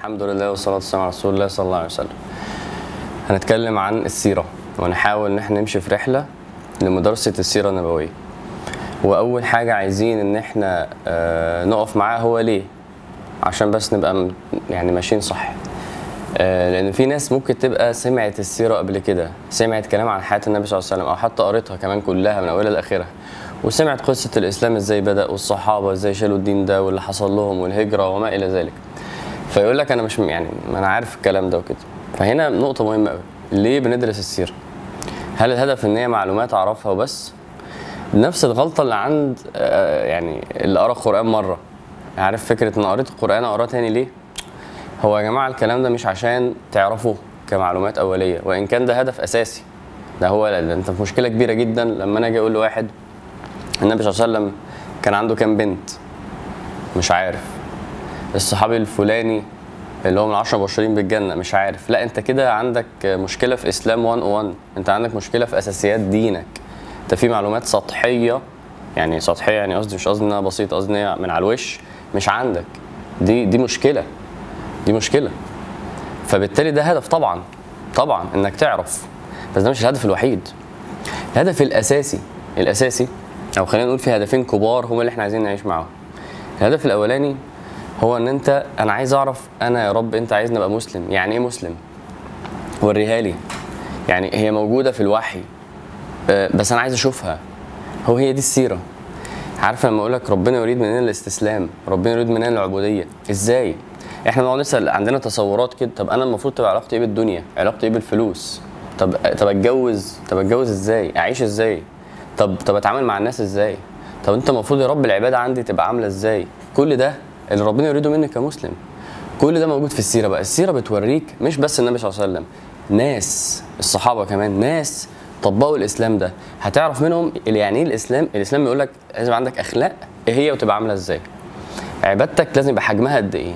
الحمد لله والصلاة والسلام على رسول الله صلى الله عليه وسلم. هنتكلم عن السيرة ونحاول إن إحنا نمشي في رحلة لمدرسة السيرة النبوية. وأول حاجة عايزين إن إحنا آه، نقف معاها هو ليه؟ عشان بس نبقى يعني ماشيين صح. آه، لأن في ناس ممكن تبقى سمعت السيرة قبل كده سمعت كلام عن حياة النبي صلى الله عليه وسلم أو حتى قريتها كمان كلها من أولها لآخرها وسمعت قصة الإسلام إزاي بدأ والصحابة إزاي شالوا الدين ده واللي حصل لهم والهجرة وما إلى ذلك. فيقول لك أنا مش يعني ما أنا عارف الكلام ده وكده. فهنا نقطة مهمة قوي ليه بندرس السيرة؟ هل الهدف إن هي معلومات أعرفها وبس؟ نفس الغلطة اللي عند آه، يعني اللي قرأ القرآن مرة. عارف فكرة إن قريت القرآن اقراه تاني ليه؟ هو يا جماعة الكلام ده مش عشان تعرفوه كمعلومات أولية وإن كان ده هدف أساسي. ده هو ده أنت في مشكلة كبيرة جدا. لما أنا أجي أقول لواحد النبي صلى الله عليه وسلم كان عنده كام بنت؟ مش عارف. الصحابي الفلاني اللي هو من 10 مبشرين بالجنة مش عارف. لا أنت كده عندك مشكلة في إسلام 101 أنت عندك مشكلة في أساسيات دينك. أنت في معلومات سطحية يعني سطحية يعني قصدي مش قصدي انها بسيطه قصدي من على الوش مش عندك. دي دي مشكلة. دي مشكلة. فبالتالي ده هدف طبعا طبعا إنك تعرف. بس ده مش الهدف الوحيد. الهدف الأساسي الأساسي أو خلينا نقول في هدفين كبار هم اللي إحنا عايزين نعيش معاهم. الهدف الأولاني هو إن أنت أنا عايز أعرف أنا يا رب أنت عايزني أبقى مسلم. يعني إيه مسلم؟ وريها لي. يعني هي موجودة في الوحي آه، بس أنا عايز أشوفها. هو هي دي السيرة. عارف لما أقول لك ربنا يريد مننا الاستسلام ربنا يريد مننا العبودية. إزاي؟ إحنا بنقعد نسأل عندنا تصورات كده. طب أنا المفروض تبقى علاقتي إيه بالدنيا؟ علاقتي إيه بالفلوس؟ طب طب أتجوز؟ طب أتجوز إزاي؟ أعيش إزاي؟ طب طب أتعامل مع الناس إزاي؟ طب أنت المفروض يا رب العبادة عندي تبقى عاملة إزاي؟ كل ده اللي ربنا يريده منك كمسلم. كل ده موجود في السيرة بقى. السيرة بتوريك مش بس النبي صلى الله عليه وسلم ناس الصحابة كمان ناس طبقوا الإسلام ده. هتعرف منهم يعني إيه الإسلام؟ الإسلام بيقول لك لازم عندك أخلاق إيه هي وتبقى عاملة إزاي. عبادتك لازم يبقى حجمها قد إيه.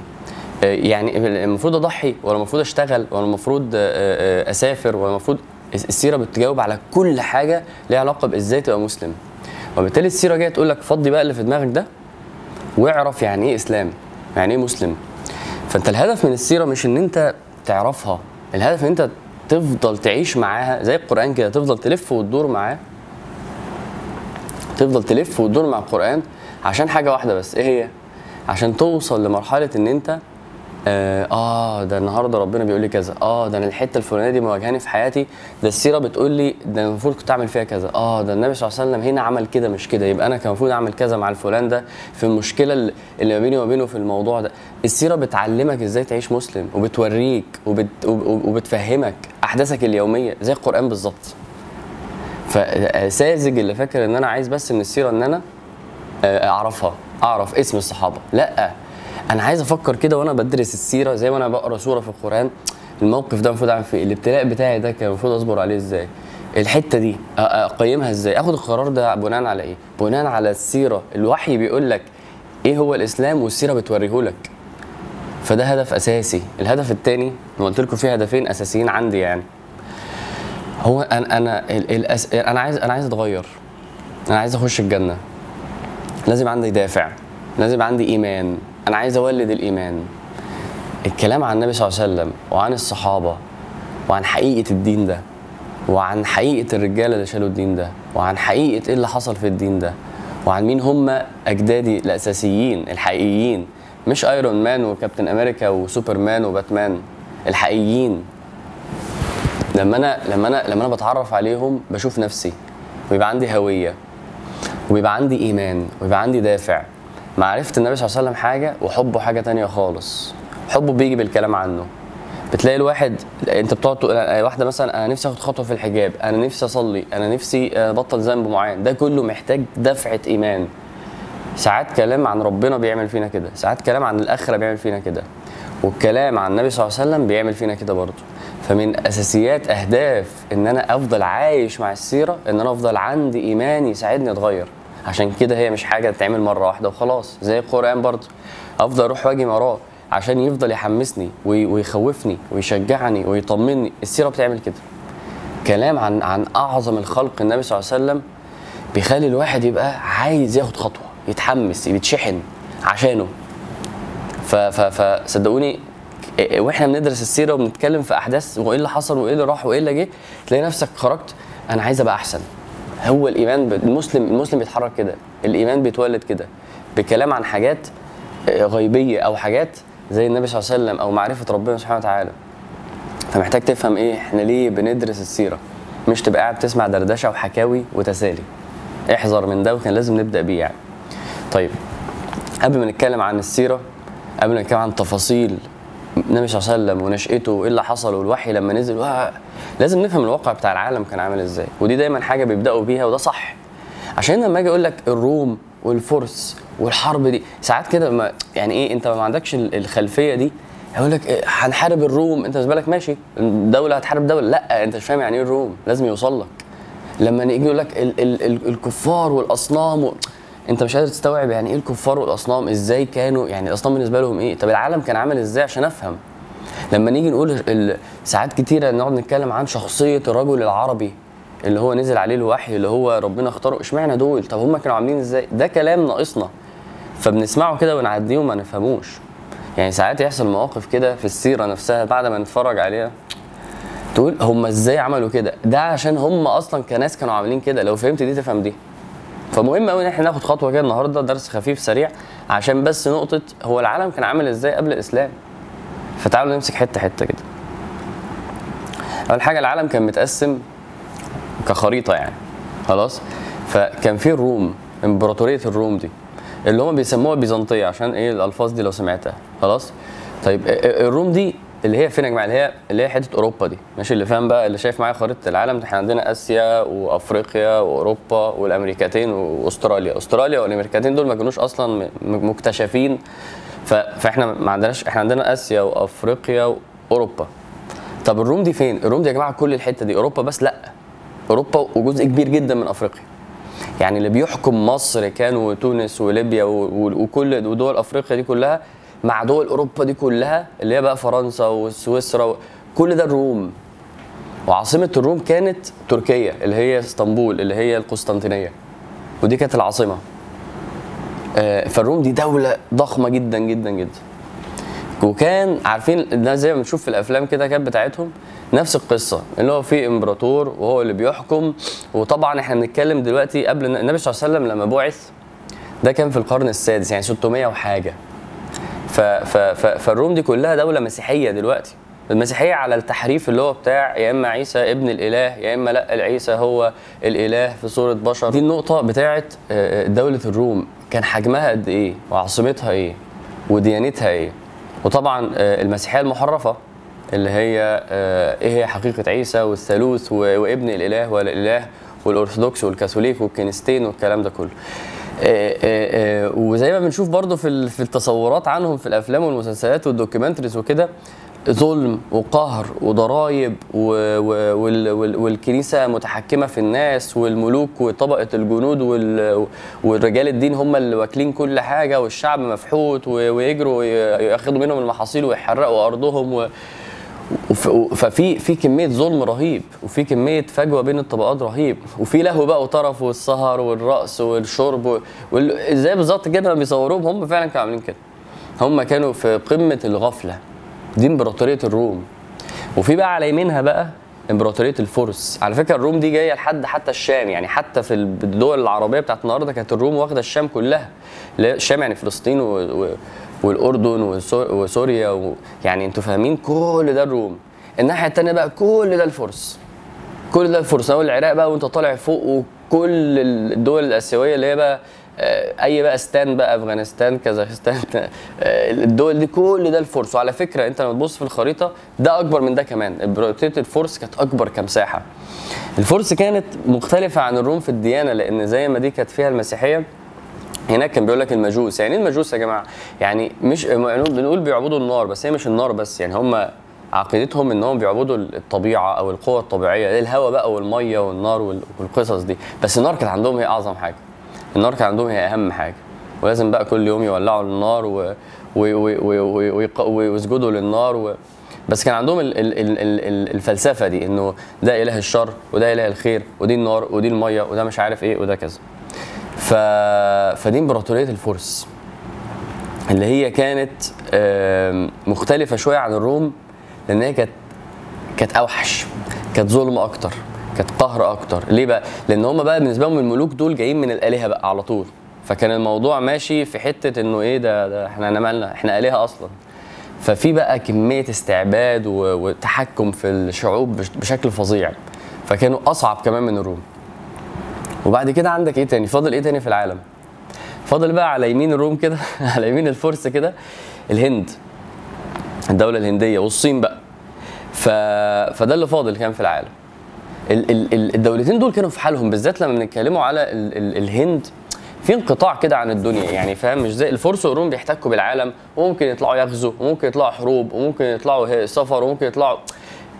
آه، يعني المفروض أضحي ولا المفروض أشتغل ولا المفروض آه، آه، أسافر ولا المفروض السيرة بتجاوب على كل حاجة ليها علاقة بإزاي تبقى مسلم. وبالتالي السيرة جاية تقول لك فضي بقى اللي في دماغك ده واعرف يعني إيه إسلام يعني إيه مسلم. فأنت الهدف من السيرة مش إن أنت تعرفها الهدف إن أنت تفضل تعيش معاها زي القرآن كده تفضل تلف وتدور معاه. تفضل تلف وتدور مع القرآن عشان حاجة واحدة بس إيه هي؟ عشان توصل لمرحلة إن أنت آه ده النهارده ربنا بيقول لي كذا. آه ده أنا الحتة الفلانية دي مواجهاني في حياتي. ده السيرة بتقول لي ده المفروض كنت أعمل فيها كذا. آه ده النبي صلى الله عليه وسلم هنا عمل كده مش كده. يبقى أنا كان المفروض أعمل كذا مع الفلان ده في المشكلة اللي ما بيني وما بينه في الموضوع ده. السيرة بتعلمك إزاي تعيش مسلم وبتوريك وبت وب- وبتفهمك أحداثك اليومية زي القرآن بالظبط. فساذج اللي فاكر إن أنا عايز بس من السيرة إن أنا آه، أعرفها أعرف اسم الصحابة. لأ أنا عايز أفكر كده وأنا بدرس السيرة زي ما أنا بقرأ سورة في القرآن. الموقف ده المفروض أعمل فيه إيه؟ الابتلاء بتاعي ده كان المفروض أصبر عليه إزاي؟ الحتة دي أقيمها إزاي؟ آخد القرار ده بناء على إيه؟ بناء على السيرة. الوحي بيقول لك إيه هو الإسلام والسيرة بتوريه لك. فده هدف أساسي. الهدف الثاني قلت لكم فيه هدفين أساسيين عندي يعني. هو أنا أنا ال- الأس... أنا عايز أنا عايز أتغير. أنا عايز أخش الجنة. لازم عندي دافع. لازم عندي إيمان. أنا عايز أولد الإيمان. الكلام عن النبي صلى الله عليه وسلم وعن الصحابة وعن حقيقة الدين ده وعن حقيقة الرجاله اللي شالوا الدين ده وعن حقيقة إيه اللي حصل في الدين ده وعن مين هم أجدادي الأساسيين الحقيقيين. مش ايرون مان وكابتن أمريكا وسوبرمان وباتمان الحقيقيين. لما أنا لما أنا لما أنا بتعرف عليهم بشوف نفسي ويبقى عندي هوية ويبقى عندي إيمان ويبقى عندي دافع. معرفه النبي صلى الله عليه وسلم حاجة وحبه حاجة تانية خالص. حبه بيجي بالكلام عنه. بتلاقي الواحد انت بتقعد تقول واحدة مثلا أنا نفسي آخد خطوة في الحجاب أنا نفسي أصلي أنا نفسي أبطل ذنب معين. ده كله محتاج دفعة إيمان. ساعات كلام عن ربنا بيعمل فينا كده. ساعات كلام عن الآخرة بيعمل فينا كده. والكلام عن النبي صلى الله عليه وسلم بيعمل فينا كده برضه. فمن أساسيات أهداف إن أنا أفضل عايش مع السيرة إن أنا أفضل عندي إيمان يساعدني أتغير. عشان كده هي مش حاجة تتعمل مرة واحدة وخلاص زي القرآن برضه. أفضل أروح وأجي وراه عشان يفضل يحمسني وي- ويخوفني ويشجعني ويطمني. السيرة بتعمل كده. كلام عن عن أعظم الخلق النبي صلى الله عليه وسلم بيخلي الواحد يبقى عايز ياخد خطوة يتحمس يتشحن عشانه. فصدقوني وإحنا بندرس السيرة وبنتكلم في أحداث وإيه اللي حصل وإيه اللي راح وإيه اللي جه تلاقي نفسك خرجت أنا عايز أبقى أحسن. هو الإيمان المسلم المسلم بيتحرك كده الإيمان بيتولد كده بكلام عن حاجات آه، غيبية أو حاجات زي النبي صلى الله عليه وسلم أو معرفة ربنا سبحانه وتعالى. فمحتاج تفهم إيه إحنا ليه بندرس السيرة؟ مش تبقى قاعد تسمع دردشة وحكاوي وتسالي. احذر من ده وكان لازم نبدأ بيه يعني. طيب قبل ما نتكلم عن السيرة قبل ما نتكلم عن تفاصيل النبي صلى الله عليه وسلم ونشأته وايه اللي حصل والوحي لما نزل. وها لازم نفهم الواقع بتاع العالم كان عامل إزاي. ودي دايما حاجة بيبدأوا بيها وده صح. عشان لما أجي أقول لك الروم والفرس والحرب دي ساعات كده ما يعني إيه أنت ما عندكش ال- الخلفية دي. هيقول لك إيه هنحارب الروم. أنت بالنسبة لك ماشي. دوله هتحارب دولة. لأ أنت مش فاهم يعني إيه الروم. لازم يوصل لك. لما نيجي يقول لك ال ال ال الكفار والأصنام و... انت مش قادر تستوعب يعني إيه الكفار والاصنام إزاي كانوا يعني الاصنام بالنسبة لهم إيه؟ طب العالم كان عامل إزاي عشان افهم؟ لما نيجي نقول ساعات كتيرة نقعد نتكلم عن شخصية الرجل العربي اللي هو نزل عليه الوحي اللي هو ربنا اختاره اشمعنى دول؟ طب هم كانوا عاملين إزاي؟ ده كلام ناقصنا. فبنسمعه كده ونعديه وما نفهموش. يعني ساعات يحصل مواقف كده في السيرة نفسها بعد ما نتفرج عليها. تقول هم إزاي عملوا كده؟ ده عشان هم أصلا كناس كانوا عاملين كده. لو فهمت دي تفهم دي. فمهم قوي إن إحنا ناخد خطوة كده النهارده درس خفيف سريع عشان بس نقطة هو العالم كان عامل إزاي قبل الإسلام؟ فتعالوا نمسك حتة حتة كده. أول حاجة العالم كان متقسم كخريطة يعني خلاص؟ فكان في الروم إمبراطورية الروم دي اللي هم بيسموها بيزنطية عشان إيه؟ الألفاظ دي لو سمعتها خلاص؟ طيب الروم دي اللي هي فين يا جماعة؟ اللي هي اللي هي حتة أوروبا دي. ماشي؟ اللي فاهم بقى اللي شايف معايا خريطة العالم؟ إحنا عندنا آسيا وأفريقيا وأوروبا والأمريكتين وأستراليا. أستراليا والأمريكتين دول ما كانوش أصلا مكتشفين. فإحنا ما عندناش إحنا عندنا آسيا وأفريقيا وأوروبا. طب الروم دي فين؟ الروم دي يا جماعة كل الحتة دي. أوروبا بس لأ. أوروبا وجزء كبير جدا من أفريقيا. يعني اللي بيحكم مصر كان وتونس وليبيا وكل ودول أفريقيا دي كلها مع دول أوروبا دي كلها اللي هي بقى فرنسا وسويسرا كل ده الروم. وعاصمة الروم كانت تركيا اللي هي إسطنبول اللي هي القسطنطينية. ودي كانت العاصمة. آه، فالروم دي دولة ضخمة جدا جدا جدا. وكان عارفين ده زي ما بنشوف في الأفلام كده كانت بتاعتهم نفس القصة اللي هو في إمبراطور وهو اللي بيحكم. وطبعا إحنا بنتكلم دلوقتي قبل النبي صلى الله عليه وسلم لما بعث ده كان في القرن السادس يعني 600 وحاجة. ف ف ف فالروم دي كلها دولة مسيحية دلوقتي. المسيحية على التحريف اللي هو بتاع يا إما عيسى ابن الإله يا إما لأ العيسى هو الإله في صورة بشر. دي النقطة بتاعت آه، دولة الروم. كان حجمها قد إيه؟ وعاصمتها إيه؟ وديانتها إيه؟ وطبعا آه، المسيحية المحرفة اللي هي آه، إيه هي؟ حقيقة عيسى والثالوث وابن الإله والإله والأرثوذكس والكاثوليك والكنيستين والكلام ده كله. آه، آه، آه، وزي ما بنشوف برضو في في التصورات عنهم في الأفلام والمسلسلات وال documentaries وكده ظلم وقهر وضرايب والكنيسة متحكمة في الناس والملوك وطبقة الجنود وال- والرجال الدين هم اللي واكلين كل حاجة والشعب مفحوت ويجروا ياخدوا منهم المحاصيل ويحرقوا أرضهم ففي في كمية ظلم رهيب وفي كمية فجوة بين الطبقات رهيب وفي لهو بقى وطرف والسهر والرقص والشرب زي بالظبط كده ما بيصوروهم هم فعلا كانوا عاملين كده. هم كانوا في قمة الغفلة. دي إمبراطورية الروم. وفي بقى على يمينها بقى إمبراطورية الفرس. على فكرة الروم دي جاية لحد حتى الشام يعني حتى في الدول العربية بتاعت النهارده كانت الروم واخدة الشام كلها. الشام يعني فلسطين و... و... والأردن وسو- وسوريا و... يعني أنتوا فاهمين كل ده الروم. الناحية الثانية بقى كل ده الفرس. كل ده الفرس. اول العراق بقى وانت طالع فوق وكل الدول الآسيوية اللي هي بقى آه، أي بقى ستان بقى أفغانستان كازاخستان آه، الدول دي كل ده الفرس. وعلى فكرة انت لما تبص في الخريطة ده أكبر من ده كمان. امبراطوريه الفرس كانت أكبر كمساحة. الفرس كانت مختلفة عن الروم في الديانة لأن زي ما دي كانت فيها المسيحية هناك كان بيقول لك المجوس. يعني إيه المجوس يا جماعة؟ يعني مش يعني بنقول بيعبدوا النار بس هي مش النار بس. يعني هم عقيدتهم إنهم بيعبدوا الطبيعة أو القوى الطبيعية الهواء بقى والمية والنار وال- والقصص دي. بس النار كانت عندهم هي أعظم حاجة. النار كان عندهم هي أهم حاجة. ولازم بقى كل يوم يولعوا النار ويسجدوا للنار و... بس كان عندهم. ال... ال... ال- الفلسفة دي إنه ده إله الشر وده إله الخير ودي النار ودي المية وده مش عارف إيه وده كذا. ف... فدي إمبراطورية الفرس اللي هي كانت مختلفة شوية عن الروم لأن هي كانت كانت أوحش كانت ظلم أكتر كانت قهر أكتر. ليه بقى؟ لأن هم بقى بالنسبة لهم الملوك دول جايين من الآلهة بقى على طول. فكان الموضوع ماشي في حتة إنه إيه ده, ده إحنا مالنا إحنا آلهة أصلا. ففي بقى كمية استعباد وتحكم في الشعوب بش- بشكل فظيع. فكانوا أصعب كمان من الروم. وبعد كده عندك إيه تاني؟ فاضل إيه تاني في العالم؟ فاضل بقى على يمين الروم كده على يمين الفرس كده الهند الدولة الهندية والصين بقى. ف... فده اللي فاضل كان في العالم. ال... ال... ال- الدولتين دول كانوا في حالهم بالذات لما بنتكلموا على ال... ال... الهند. في انقطاع كده عن الدنيا يعني فاهم؟ مش زي الفرس والروم بيحتكوا بالعالم وممكن يطلعوا يغزوا وممكن يطلعوا حروب وممكن يطلعوا سفر وممكن يطلعوا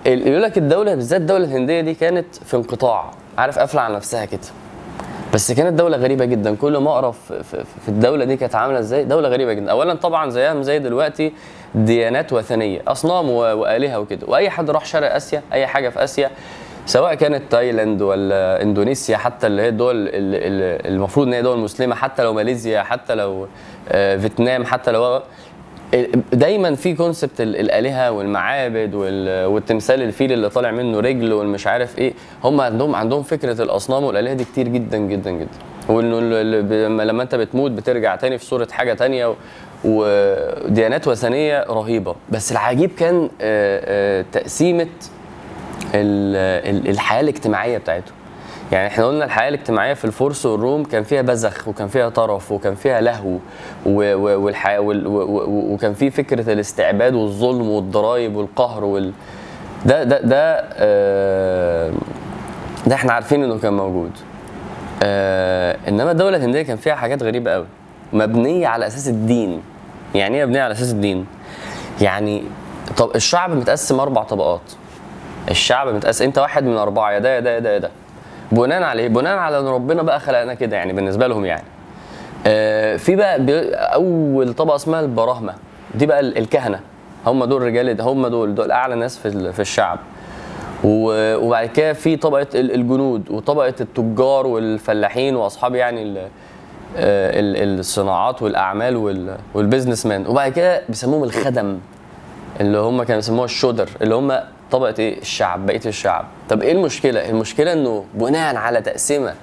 يقول لك الدولة بالذات الدولة الهندية دي كانت في انقطاع. عارف قافلة على نفسها كده. بس كانت دولة غريبة جدا. كل ما أقرأ في, الدولة دي كانت عاملة إزاي دولة غريبة جدا. اولا طبعا زيها زي دلوقتي ديانات وثنية أصنام و- وآلهة وكده. وأي حد راح شرق آسيا أي حاجة في آسيا سواء كانت تايلاند ولا إندونيسيا حتى اللي هي الدول ال- ال- المفروض إن هي دول مسلمة حتى لو ماليزيا حتى لو آه، فيتنام حتى لو دايما في كونسبت ال- الآلهة والمعابد وال- والتمثال الفيل اللي طالع منه رجل والمش عارف إيه هم عندهم عندهم فكرة الأصنام والآلهة دي كتير جدا جدا جدا. وإنه لما- أنت بتموت بترجع تاني في صورة حاجة تانية وديانات وثنية رهيبة. بس العجيب كان آه، آه، تقسيمة ال- ال- الحياة الاجتماعية بتاعتهم. يعني إحنا قلنا الحياة الاجتماعية في الفرس والروم كان فيها بذخ وكان فيها طرف وكان فيها لهو و- و- والحياة وال- و- و- وكان في فكرة الاستعباد والظلم والضرائب والقهر وال ده ده ده آه، ده إحنا عارفين إنه كان موجود. آه إنما الدولة الهندية كان فيها حاجات غريبة قوي مبنية على أساس الدين. يعني إيه مبنية على أساس الدين؟ يعني طب الشعب متقسم أربع طبقات. الشعب متقسم أنت واحد من أربعة يا ده يا ده يا ده يا ده. بناء على إيه؟ بناء على إن ربنا بقى خلقنا كده يعني بالنسبة لهم يعني. آه في بقى أول طبقة اسمها البراهمه دي بقى ال- الكهنة هم دول رجال هم دول دول أعلى ناس في في الشعب. وبعد كده في طبقة ال- الجنود وطبقة التجار والفلاحين وأصحاب يعني آه، ال- الصناعات والأعمال وال- وال business man وبعد كده بيسموهم الخدم اللي هم كانوا بيسموها الشودر اللي هم طبقة إيه؟ الشعب بقية الشعب. طب إيه المشكلة؟ المشكلة إنه بناء على تقسيمة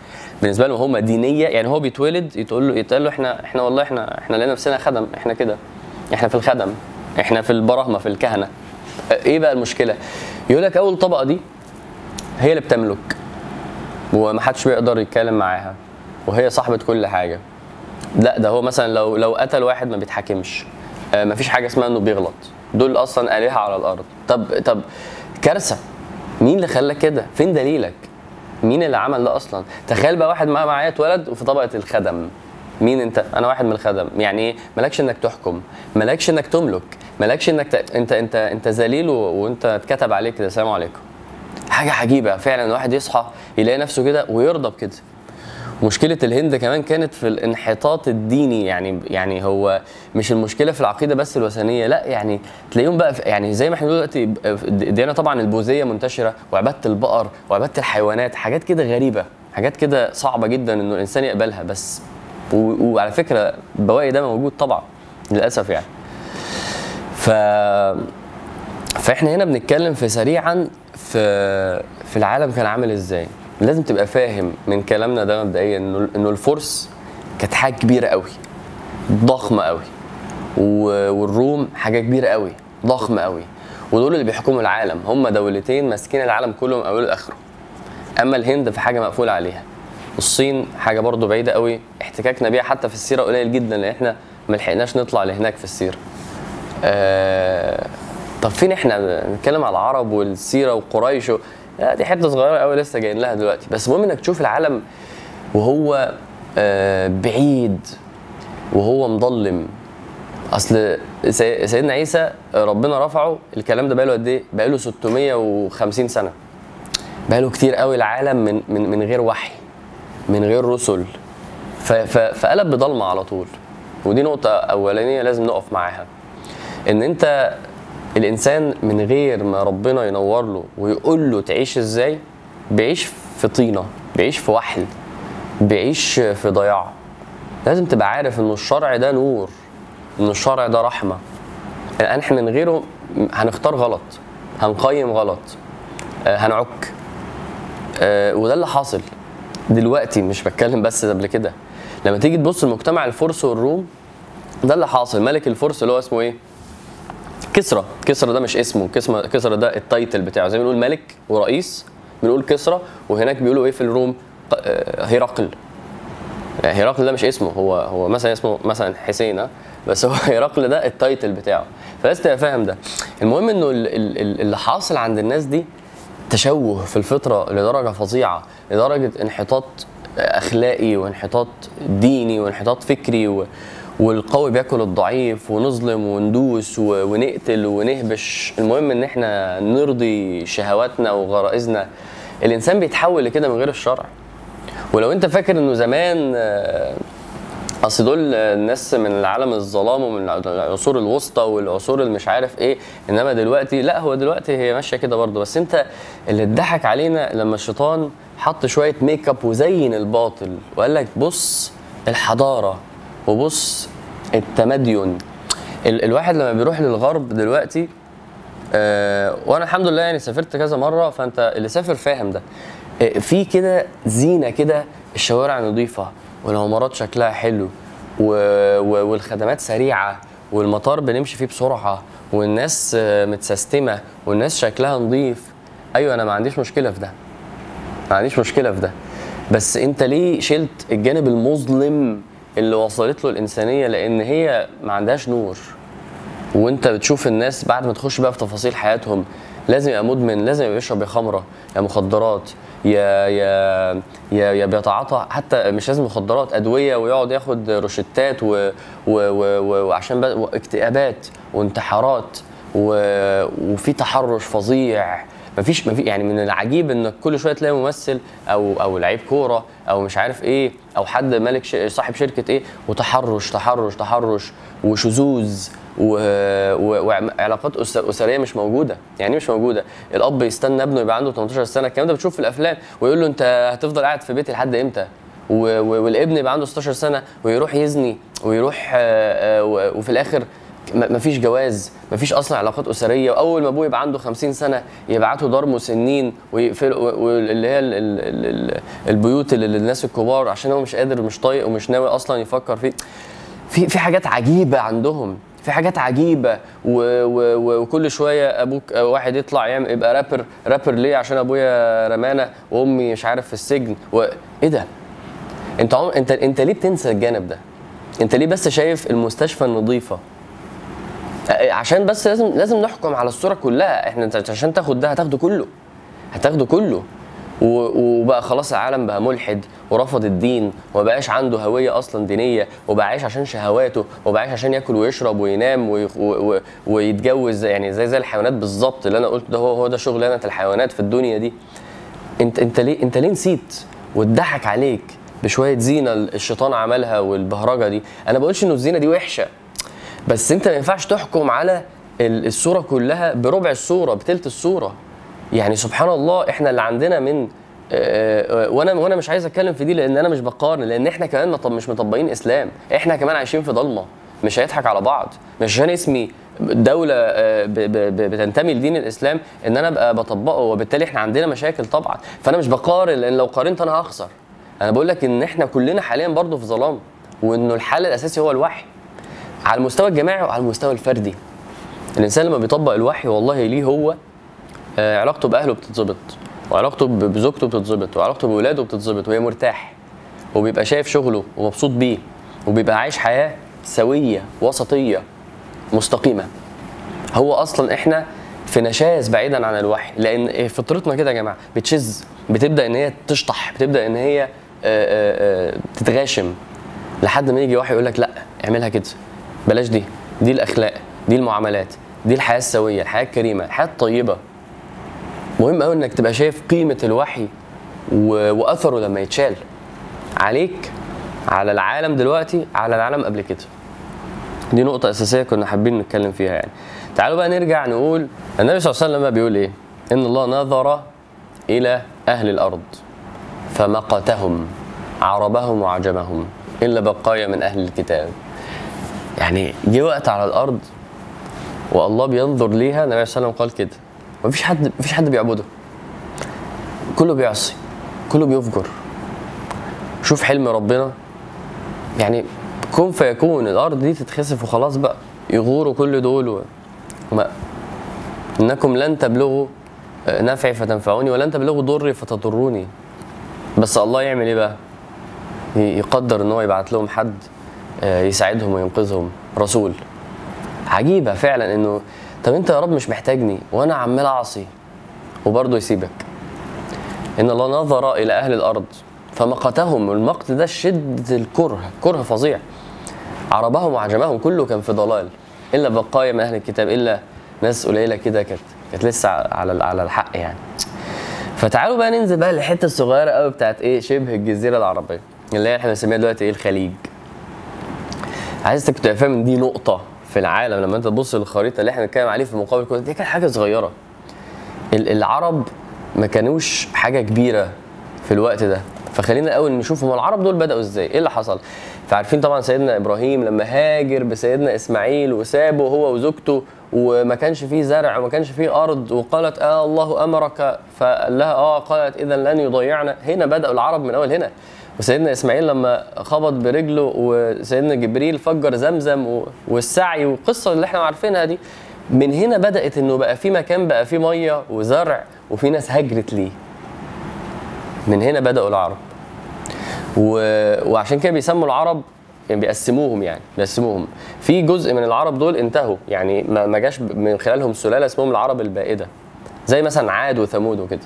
بالنسبة لهم هم دينية يعني هو بيتولد يتقول له يتقال له إحنا إحنا والله إحنا إحنا لقينا نفسنا خدم إحنا كده. إحنا في الخدم إحنا في البراهمه في الكهنة. إيه بقى المشكلة؟ يقول لك أول طبقة دي هي اللي بتملك ومحدش بيقدر يتكلم معاها وهي صاحبة كل حاجة. لا ده هو مثلا لو لو قتل واحد ما بيتحاكمش. آه مفيش حاجة اسمها إنه بيغلط. دول أصلا آلهة على الأرض. طب طب كارثة. مين اللي خلاك كده؟ فين دليلك؟ مين اللي عمل ده أصلا؟ تخيل بقى واحد معاه معايا اتولد وفي طبقة الخدم. مين أنت؟ أنا واحد من الخدم. يعني إيه؟ مالكش إنك تحكم. مالكش إنك تملك. مالكش إنك ت... أنت أنت أنت ذليل و... وأنت اتكتب عليك كده. السلام عليكم. حاجة عجيبة فعلا. الواحد يصحى يلاقي نفسه كده ويرضى بكده. مشكلة الهند كمان كانت في الانحطاط الديني يعني يعني هو مش المشكلة في العقيدة بس الوثنية لا يعني تلاقيهم بقى يعني زي ما إحنا دلوقتي الديانة طبعا البوذية منتشرة وعبادة البقر وعبادة الحيوانات حاجات كده غريبة حاجات كده صعبة جدا إنه الإنسان يقبلها بس. وعلى فكرة بواقي ده موجود طبعا للأسف يعني. ف فإحنا هنا بنتكلم في سريعا في في العالم كان عامل إزاي. لازم تبقى فاهم من كلامنا ده مبدئيا إنه إنه الفرس كانت حاجة كبيرة قوي ضخمة قوي. والروم حاجة كبيرة قوي ضخمة قوي. ودول اللي بيحكموا العالم هم دولتين ماسكين العالم كله من أوله لآخره. أما الهند في حاجة مقفول عليها. الصين حاجة برضو بعيدة قوي احتكاكنا بيها حتى في السيرة قليل جدا لأن إحنا ما لحقناش نطلع لهناك في السيرة. آه طب فين إحنا؟ بنتكلم على العرب والسيرة وقريش. لا دي حتة صغيرة قوي لسه جايين لها دلوقتي. بس المهم إنك تشوف العالم وهو آه بعيد وهو مظلم. أصل سي- سيدنا عيسى ربنا رفعه. الكلام ده بقاله قد إيه؟ بقاله 650 سنة. بقاله كتير قوي العالم من من من غير وحي من غير رسل. فقلب بضلمة على طول. ودي نقطة أولانية لازم نقف معاها. إن أنت الإنسان من غير ما ربنا ينور له ويقول له تعيش إزاي؟ بيعيش في طينة بيعيش في وحل بيعيش في ضياع. لازم تبقى عارف ان الشرع ده نور ان الشرع ده رحمة. إحنا من غيره هنختار غلط هنقيم غلط آه، هنعك. آه، وده اللي حاصل دلوقتي مش بتكلم بس قبل كده. لما تيجي تبص لمجتمع الفرس والروم ده اللي حاصل. ملك الفرس اللي هو اسمه إيه؟ كسرى. كسرى ده مش اسمه. كسرى ده ال title بتاعه. زي ما بنقول ملك ورئيس بنقول كسرى وهناك بيقولوا إيه في الروم؟ آه، هرقل يعني هرقل ده مش اسمه. هو هو مثلا اسمه مثلا حسين ها؟ بس هو هرقل ده ال title بتاعه. فلازم تبقى فاهم ده. المهم إنه ال- ال- ال- اللي حاصل عند الناس دي تشوه في الفطرة لدرجة فظيعة لدرجة انحطاط أخلاقي وانحطاط ديني وانحطاط فكري و والقوي بياكل الضعيف ونظلم وندوس ونقتل ونهبش. المهم إن إحنا نرضي شهواتنا وغرائزنا. الإنسان بيتحول لكده من غير الشرع. ولو أنت فاكر إنه زمان آه، أصل دول الناس من العالم الظلام ومن العصور الوسطى والعصور اللي مش عارف إيه. إنما دلوقتي لأ هو دلوقتي هي ماشية كده برضه. بس أنت اللي اتضحك علينا لما الشيطان حط شوية make up وزين الباطل وقال لك بص الحضارة وبص التمدين ال- الواحد لما بيروح للغرب دلوقتي آه، وأنا الحمد لله يعني سافرت كذا مرة فأنت اللي سافر فاهم ده. آه، في كده زينة كده الشوارع نظيفة والعمارات شكلها حلو و... و... والخدمات سريعة والمطار بنمشي فيه بسرعة والناس آه، متسيستمة والناس شكلها نظيف. أيوه أنا ما عنديش مشكلة في ده. ما عنديش مشكلة في ده. بس أنت ليه شلت الجانب المظلم اللي وصلت له الإنسانية لأن هي ما عندهاش نور. وأنت بتشوف الناس بعد ما تخش بقى في تفاصيل حياتهم لازم يبقى مدمن لازم يبقى بيشرب يا خمره يا مخدرات يا يا يا, يا بيتعاطى. حتى مش لازم مخدرات أدوية ويقعد ياخد روشتات و وعشان اكتئابات وانتحارات و وفي تحرش فظيع. مفيش مفي يعني من العجيب إنك كل شوية تلاقي ممثل أو أو لعيب كورة أو مش عارف إيه أو حد مالك ش... صاحب شركة إيه وتحرش تحرش تحرش وشذوذ و... و... وعلاقات أس... أسرية مش موجودة يعني إيه مش موجودة؟ الأب يستنى ابنه يبقى عنده 18 سنة الكلام ده بتشوف في الأفلام ويقول له أنت هتفضل قاعد في بيتي لحد إمتى؟ و... والابن يبقى عنده 16 سنة ويروح يزني ويروح آه، آه، وفي الآخر مفيش جواز مفيش أصلا علاقات أسرية. واول ما أبوه يبقى عنده 50 سنة يبعتوا دار مسنين ويقفلوا واللي هي ال- ال- ال- ال- البيوت اللي للناس الكبار عشان هو مش قادر مش طايق ومش ناوي أصلا يفكر فيه. في في حاجات عجيبة عندهم في حاجات عجيبة. و و وكل شوية أبوك واحد يطلع يعمل يبقى رابر رابر ليه؟ عشان أبويا رمانا وأمي مش عارف في السجن. و... إيه ده؟ أنت عم... انت أنت ليه بتنسى الجانب ده؟ أنت ليه بس شايف المستشفى النظيفة؟ عشان بس لازم لازم نحكم على الصورة كلها. إحنا عشان تاخد ده هتاخده كله. هتاخده كله. وبقى خلاص العالم بقى ملحد ورفض الدين وما بقاش عنده هوية أصلا دينية وبقى عايش عشان شهواته وبقى عايش عشان ياكل ويشرب وينام ويتجوز يعني زي زي الحيوانات بالظبط اللي أنا قلت ده هو هو ده شغلانه الحيوانات في الدنيا دي. انت انت ليه انت ليه نسيت واتضحك عليك بشوية زينة الشيطان عملها والبهرجة دي؟ أنا بقولش إنه الزينة دي وحشة. بس انت ما ينفعش تحكم على ال- الصورة كلها بربع الصورة بتلت الصورة. يعني سبحان الله إحنا اللي عندنا من آه، آه، وأنا وأنا مش عايز اتكلم في دي لأن أنا مش بقارن لأن إحنا كمان مط- مش مطبقين إسلام. إحنا كمان عايشين في ضلمة مش هيضحك على بعض. مش عشان اسمي دولة آه، بتنتمي لدين الإسلام ان أنا ابقى بطبقه وبالتالي إحنا عندنا مشاكل طبعا. فانا مش بقارن لأن لو قارنت أنا هخسر. أنا بقول لك ان إحنا كلنا حاليا برضه في ظلام وإنه الحل الأساسي هو الوحي. على المستوى الجماعي وعلى المستوى الفردي. الإنسان لما بيطبق الوحي والله ليه هو آه، علاقته بأهله بتتظبط وعلاقته بزوجته بتتظبط وعلاقته بولاده بتتظبط وهي مرتاح وبيبقى شايف شغله ومبسوط بيه وبيبقى عايش حياة سوية وسطية مستقيمة. هو أصلا إحنا في نشاز بعيدا عن الوحي لأن فطرتنا كده يا جماعة بتشز بتبدأ إن هي تشطح بتبدأ إن هي آه، آه، تتغاشم لحد ما يجي واحد يقول لك لأ اعملها كده. بلاش دي دي الأخلاق دي المعاملات دي الحياة السوية الحياة الكريمة الحياة الطيبة مهم قوي إنك تبقى شايف قيمة الوحي و... وأثره لما يتشال عليك على العالم دلوقتي على العالم قبل كده دي نقطة أساسية كنا حابين نتكلم فيها يعني. تعالوا بقى نرجع نقول النبي صلى الله عليه وسلم بيقول إيه؟ إن الله نظر إلى أهل الأرض فمقتهم عربهم وعجمهم إلا بقايا من أهل الكتاب. يعني جه وقت على الأرض والله بينظر ليها النبي صلى الله عليه وسلم قال كده. مفيش حد مفيش حد بيعبده. كله بيعصي كله بيفجر. شوف حلم ربنا. يعني كن فيكون الأرض دي تتخسف وخلاص بقى يغوروا كل دول. وما إنكم لن تبلغوا آه، نفعي فتنفعوني ولن تبلغوا ضري فتضروني. بس الله يعمل إيه بقى؟ يقدر إن هو يبعت لهم حد. يساعدهم وينقذهم. رسول. عجيبة فعلا إنه طب أنت يا رب مش محتاجني وأنا عمال أعصي وبرضه يسيبك. إن الله نظر إلى أهل الأرض فمقتهم. والمقت ده شد الكره كره فظيع. عربهم وعجمهم كله كان في ضلال. إلا بقايا من أهل الكتاب إلا ناس قليلة كده كانت كانت لسه على على الحق يعني. فتعالوا بقى ننزل بقى للحتة الصغيرة قوي بتاعت إيه؟ شبه الجزيرة العربية. اللي هي إحنا بنسميها دلوقتي إيه؟ الخليج. عايزك تبقى فاهم ان دي نقطة في العالم لما أنت تبص للخريطة اللي إحنا بنتكلم عليه في مقابل كل دي كانت حاجة صغيرة. ال- العرب ما كانوش حاجة كبيرة في الوقت ده. فخلينا الأول نشوف هم العرب دول بدأوا إزاي؟ إيه اللي حصل؟ فعارفين طبعا سيدنا إبراهيم لما هاجر بسيدنا إسماعيل وسابه هو وزوجته وما كانش فيه زرع وما كانش فيه أرض وقالت آه الله أمرك. فقال لها آه قالت اذا لن يضيعنا. هنا بدأوا العرب من اول هنا. وسيدنا إسماعيل لما خبط برجله وسيدنا جبريل فجر زمزم والسعي والقصة اللي إحنا عارفينها دي من هنا بدأت إنه بقى في مكان بقى فيه مية وزرع وفي ناس هجرت ليه. من هنا بدأوا العرب. و... وعشان كده بيسموا العرب يعني بيقسموهم يعني بيقسموهم. في جزء من العرب دول انتهوا يعني ما جاش من خلالهم سلالة اسمهم العرب البائدة زي مثلا عاد وثمود وكده.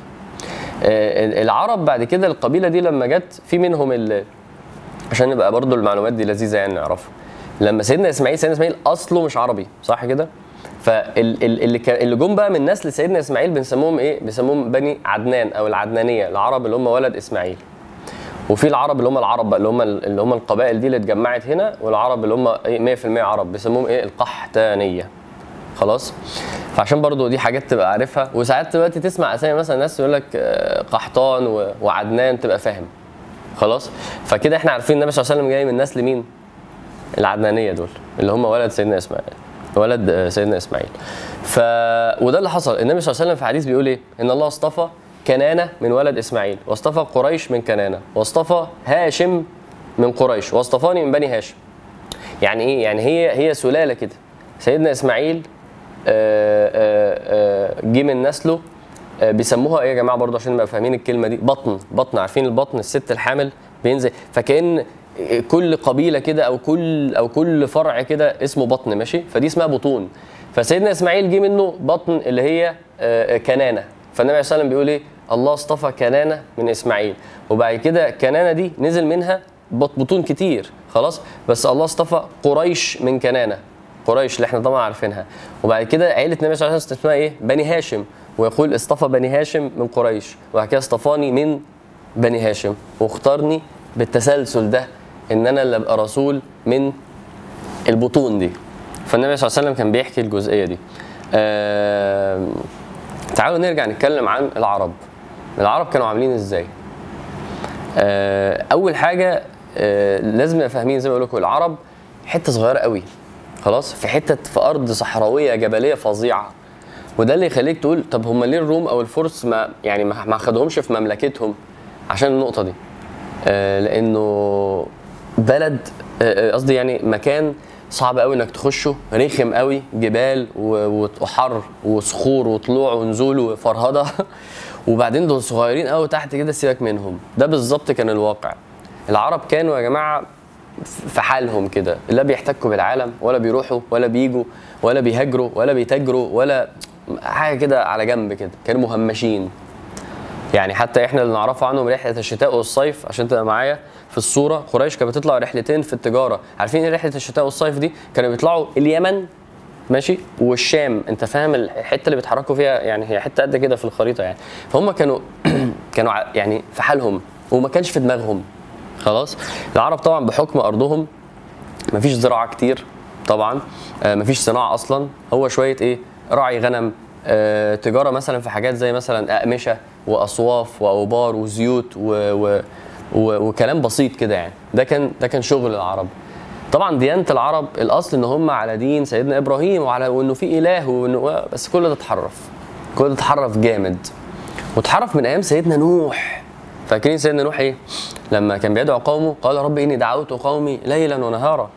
العرب بعد كده القبيلة دي لما جت في منهم ال... عشان نبقى برضو المعلومات دي لذيذة يعني نعرفها. لما سيدنا إسماعيل سيدنا إسماعيل أصله مش عربي صح كده؟ فاللي اللي جم بقى من نسل سيدنا إسماعيل بنسموهم إيه؟ بنسموهم بني عدنان أو العدنانية العرب اللي هم ولد إسماعيل. وفي العرب اللي هم العرب بقى اللي هم اللي هم القبائل دي اللي اتجمعت هنا والعرب اللي هم إيه؟ 100% عرب بيسموهم إيه؟ القحتانية. خلاص. فعشان برضو دي حاجات تبقى عارفها. وساعات دلوقتي تسمع أسامي مثلا ناس يقول لك آه، قحطان وعدنان تبقى فاهم. خلاص؟ فكده إحنا عارفين النبي صلى الله عليه وسلم جاي من نسل مين العدنانية دول اللي هم ولد سيدنا إسماعيل. ولد آه، سيدنا إسماعيل. ف وده اللي حصل. النبي صلى الله عليه وسلم في حديث بيقول إيه؟ إن الله اصطفى كنانة من ولد إسماعيل. واصطفى قريش من كنانة. واصطفى هاشم من قريش. واصطفاني من بني هاشم. يعني إيه؟ يعني هي هي سلالة كده. سيدنا إسماعيل جه من نسله. آه، بيسموها إيه يا جماعة برضه عشان نبقى فاهمين الكلمة دي؟ بطن. بطن. عارفين البطن؟ الست الحامل بينزل. فكأن كل قبيلة كده أو كل أو كل فرع كده اسمه بطن ماشي؟ فدي اسمها بطون. فسيدنا إسماعيل جه منه بطن اللي هي آه، آه، كنانة. فالنبي عليه الصلاه والسلام بيقول إيه؟ الله اصطفى كنانة من إسماعيل. وبعد كده كنانة دي نزل منها بط- بطون كتير. خلاص؟ بس الله اصطفى قريش من كنانة. قريش اللي إحنا طبعا عارفينها. وبعد كده عيلة النبي صلى الله عليه وسلم اسمها إيه؟ بني هاشم. ويقول اصطفى بني هاشم من قريش. وبعد كده اصطفاني من بني هاشم. واختارني بالتسلسل ده إن أنا اللي أبقى رسول من البطون دي. فالنبي صلى الله عليه وسلم كان بيحكي الجزئية دي. آم، تعالوا نرجع نتكلم عن العرب. العرب كانوا عاملين إزاي؟ آه، أول حاجة آه، لازم نبقى فاهمين زي ما بقول لكم العرب حتة صغيرة قوي. خلاص؟ في حتة في أرض صحراوية جبلية فظيعة. وده اللي يخليك تقول طب هم ليه الروم أو الفرس ما يعني ما خدهمش في مملكتهم؟ عشان النقطة دي. آه، لأنه بلد آه، آه، قصدي يعني مكان صعب قوي إنك تخشه. رخم قوي جبال وحر وصخور وطلوع ونزول وفرهدة. وبعدين دول صغيرين قوي تحت كده سيبك منهم. ده بالظبط كان الواقع. العرب كانوا يا جماعة في حالهم كده. لا بيحتكوا بالعالم ولا بيروحوا ولا بيجوا ولا بيهاجروا ولا بيتاجروا ولا حاجة كده على جنب كده. كانوا مهمشين. يعني حتى إحنا اللي نعرفه عنهم رحلة الشتاء والصيف عشان تبقى معايا في الصورة قريش كانت بتطلع رحلتين في التجارة. عارفين إيه رحلة الشتاء والصيف دي؟ كانوا بيطلعوا اليمن ماشي والشام. أنت فاهم الحتة اللي بيتحركوا فيها؟ يعني هي حتة قد كده في الخريطة يعني. فهم كانوا كانوا يعني في حالهم وما كانش في دماغهم. خلاص؟ العرب طبعا بحكم أرضهم مفيش زراعة كتير طبعا آه، مفيش صناعة أصلا. هو شوية إيه؟ راعي غنم آه، تجارة مثلا في حاجات زي مثلا أقمشة وأصواف وأوبار وزيوت و و و وكلام بسيط كده يعني. ده كان ده كان شغل العرب. طبعا ديانة العرب الأصل إن هم على دين سيدنا إبراهيم وعلى وإنه في إله وإنه بس كل ده اتحرف. كل ده اتحرف جامد. واتحرف من أيام سيدنا نوح. فاكرين سيدنا نوح إيه؟ لما كان بيدعو قومه قال رب إني دعوت قومي ليلا ونهارا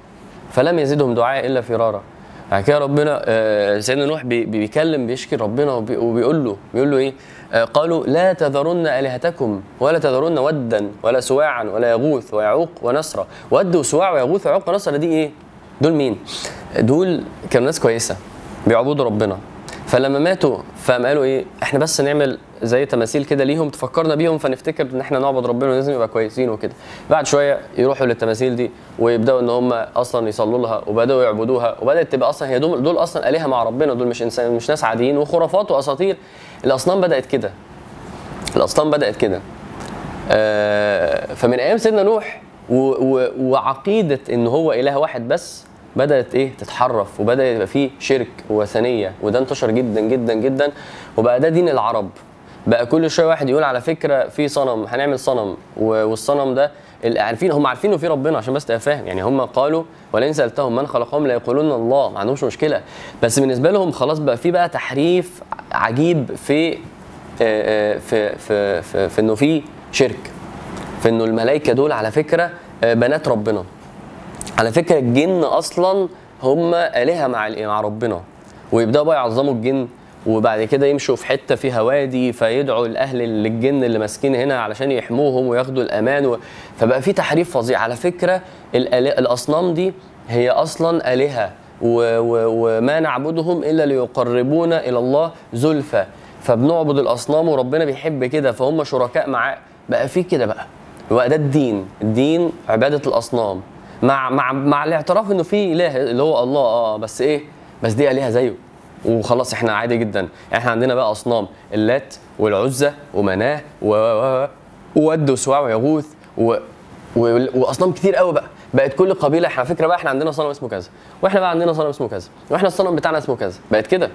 فلم يزدهم دعائي إلا فرارا. بعد كده ربنا آه، سيدنا نوح بي- بي- بيكلم بيشكي ربنا وبي- وبيقول له بيقول له إيه؟ آه، قالوا لا تذرن آلهتكم ولا تذرن ودا ولا سواعا ولا يغوث ويعوق ونسرا ود وسواع ويغوث ويعوق ونسرا دي إيه؟ دول مين؟ دول كانوا ناس كويسة بيعبدوا ربنا. فلما ماتوا فقام قالوا إيه؟ إحنا بس نعمل زي تماثيل كده ليهم تفكرنا بيهم فنفتكر إن إحنا نعبد ربنا ولازم يبقى كويسين وكده. بعد شوية يروحوا للتماثيل دي ويبدأوا إن هم أصلا يصلوا لها وبدأوا يعبدوها وبدأت تبقى أصلا هي دول, دول أصلا آلهة مع ربنا دول مش إنسان مش ناس عاديين. وخرافات وأساطير. الأصنام بدأت كده. الأصنام بدأت كده. آه، فمن أيام سيدنا نوح و و وعقيدة إن هو إله واحد بس بدأت إيه؟ تتحرف. وبدأ يبقى فيه شرك وثنية. وده انتشر جدا جدا جدا. وبقى ده دين العرب. بقى كل شوية واحد يقول على فكرة في صنم هنعمل صنم. والصنم ده عارفين هم عارفين إنه في ربنا عشان بس تبقى فاهم. يعني هم قالوا ولئن سالتهم من خلقهم ليقولون الله. ما عندهمش مشكلة. بس بالنسبة لهم خلاص بقى في بقى تحريف عجيب في آه، في في في, في إنه في شرك. في إنه الملائكة دول على فكرة بنات ربنا. على فكرة الجن أصلا هم آلهة مع مع ربنا. ويبدأوا بقى يعظموا الجن. وبعد كده يمشوا في حتة فيها وادي فيدعوا الأهل للجن اللي ماسكين هنا علشان يحموهم وياخدوا الأمان و... فبقى في تحريف فظيع. على فكرة الأصنام دي هي أصلا آلهة و... و... وما نعبدهم إلا ليقربونا إلى الله زلفى. فبنعبد الأصنام وربنا بيحب كده فهم شركاء معاه. بقى في كده بقى. وده الدين. الدين عبادة الأصنام. مع مع مع الاعتراف إنه في إله اللي هو الله. آه بس إيه؟ بس دي آلهة زيه. وخلاص إحنا عادي جدا. إحنا عندنا بقى أصنام اللات والعزى ومناة و وود وسواع ويغوث و و- وأصنام كتير قوي بقى. بقت كل قبيلة إحنا فكرة بقى إحنا عندنا صنم اسمه كذا وإحنا بقى عندنا صنم اسمه كذا وإحنا الصنم بتاعنا اسمه كذا. بقت كده.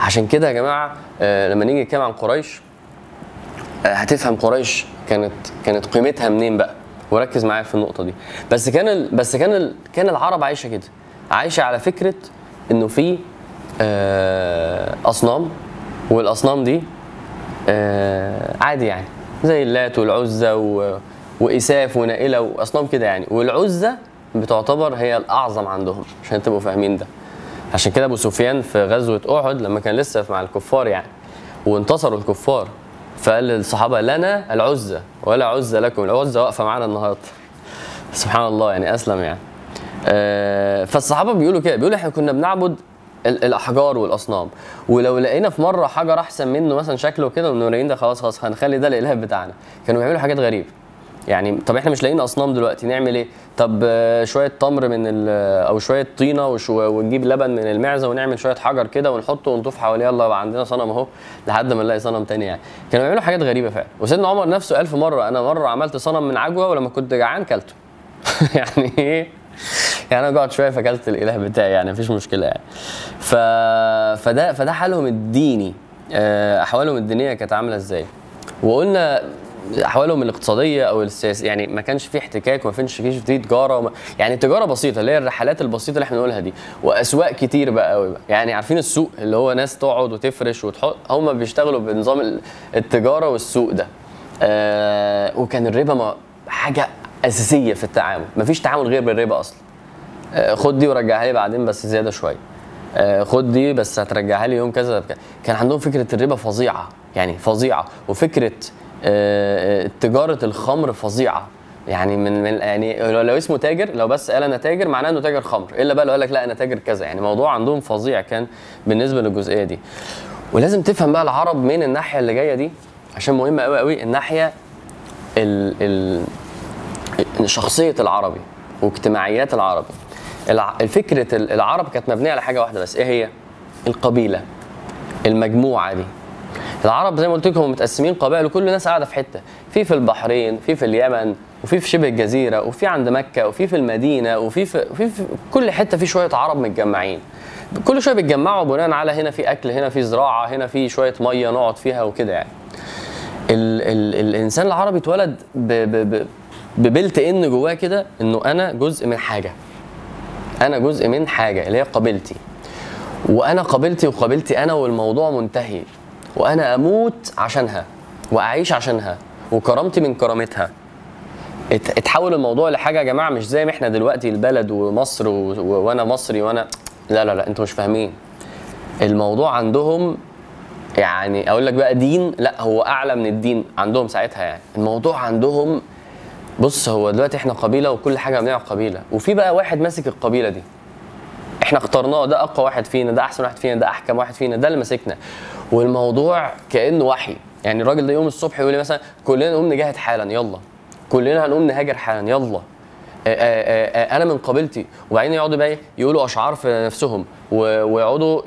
عشان كده يا جماعة آه لما نيجي نتكلم عن قريش آه، هتفهم قريش كانت كانت قيمتها منين بقى. وركز معايا في النقطة دي. بس كان ال... بس كان ال... كان العرب عايشة كده. عايشة على فكرة إنه في أصنام والأصنام دي آه، عادي يعني. زي اللات والعزى. وإساف ونائلة وأصنام كده يعني. والعزى بتعتبر هي الأعظم عندهم عشان تبقوا فاهمين ده. عشان كده أبو سفيان في غزوة أحد لما كان لسه مع الكفار يعني وانتصروا الكفار فقال للصحابة لنا العزى ولا عزى لكم. العزى واقفة معانا النهارده. سبحان الله يعني أسلم يعني. آه، فالصحابة بيقولوا كده بيقولوا إحنا كنا بنعبد الأحجار والأصنام. ولو لقينا في مرة حجر أحسن منه مثلا شكله كده ونورين ده خلاص خلاص هنخلي ده الإله بتاعنا. كانوا بيعملوا حاجات غريبة. يعني طب إحنا مش لاقيين أصنام دلوقتي نعمل إيه؟ طب آه، شوية تمر من ال- أو شوية طينة ونجيب لبن من المعزة ونعمل شوية حجر كده ونحطه ونطوف حواليه يلا عندنا صنم أهو لحد ما نلاقي صنم تاني يعني. كانوا بيعملوا حاجات غريبة فعلا. وسيدنا عمر نفسه ألف مرة أنا مرة عملت صنم من عجوة ولما كنت جعان كلته. يعني إيه؟ يعني أنا قعدت شوية فاكلت الإله بتاعي يعني مفيش مشكلة يعني. ف... فده فده حالهم الديني. آه، أحوالهم الدينية كانت عاملة إزاي؟ وقلنا أحوالهم الاقتصادية أو السياسيه يعني ما كانش في احتكاك وما كانش فيه في تجارة وما يعني تجارة بسيطة اللي هي الرحلات البسيطة اللي إحنا بنقولها دي. وأسواق كتير بقى قوي بقى. يعني عارفين السوق اللي هو ناس تقعد وتفرش وتحط هم بيشتغلوا بنظام ال- التجارة والسوق ده. آه وكان الربا ما حاجة أساسية في التعامل. مفيش تعامل غير بالربا أصلا. خد دي ورجعها لي بعدين بس زيادة شوية. آه، خد دي بس هترجعها لي يوم كذا. كان عندهم فكرة الربا فظيعة يعني فظيعة. وفكرة آه، آه، تجارة الخمر فظيعة. يعني من, يعني لو, لو اسمه تاجر لو بس قال أنا تاجر معناه إنه تاجر خمر. إلا بقى لو قال لك لا أنا تاجر كذا. يعني موضوع عندهم فظيع كان بالنسبة للجزئية دي. ولازم تفهم بقى العرب من الناحية اللي جاية دي عشان مهمة قوي قوي الناحية ال ال شخصية العربي واجتماعيات العربي. الع- فكرة ال- العرب كانت مبنية على حاجة واحدة بس. إيه هي؟ القبيلة. المجموعة دي. العرب زي ما قلت لكم متقسمين قبائل وكل الناس قاعدة في حتة. في في البحرين في في اليمن وفي في شبه الجزيرة وفي عند مكة وفي في المدينة وفي في, في, في كل حتة في شوية عرب متجمعين. كل شوية بيتجمعوا بناء على هنا في أكل هنا في زراعة هنا في شوية مية نقعد فيها وكده يعني. ال ال الإنسان العربي اتولد ببلت إن جواه كده إنه أنا جزء من حاجة. أنا جزء من حاجة اللي هي قبيلتي وأنا قبيلتي وقبيلتي أنا والموضوع منتهي. وأنا أموت عشانها. وأعيش عشانها. وكرامتي من كرامتها. ات- اتحول الموضوع لحاجة يا جماعة مش زي ما إحنا دلوقتي البلد ومصر و... و... وأنا مصري وأنا لا لا لا أنتوا مش فاهمين. الموضوع عندهم يعني أقول لك بقى دين لا هو أعلى من الدين عندهم ساعتها يعني. الموضوع عندهم بص هو دلوقتي إحنا قبيلة وكل حاجة بنعمل قبيلة. وفي بقى واحد ماسك القبيلة دي. إحنا اخترناه ده أقوى واحد فينا ده أحسن واحد فينا ده أحكم واحد فينا ده اللي ماسكنا. والموضوع كأنه وحي. يعني الراجل ده يوم الصبح يقول لي مثلا كلنا نقوم نجاهد حالا يلا. كلنا هنقوم نهاجر حالا يلا. أنا من قبيلتي. وبعدين يقعدوا بقى إيه؟ يقولوا أشعار في نفسهم ويقعدوا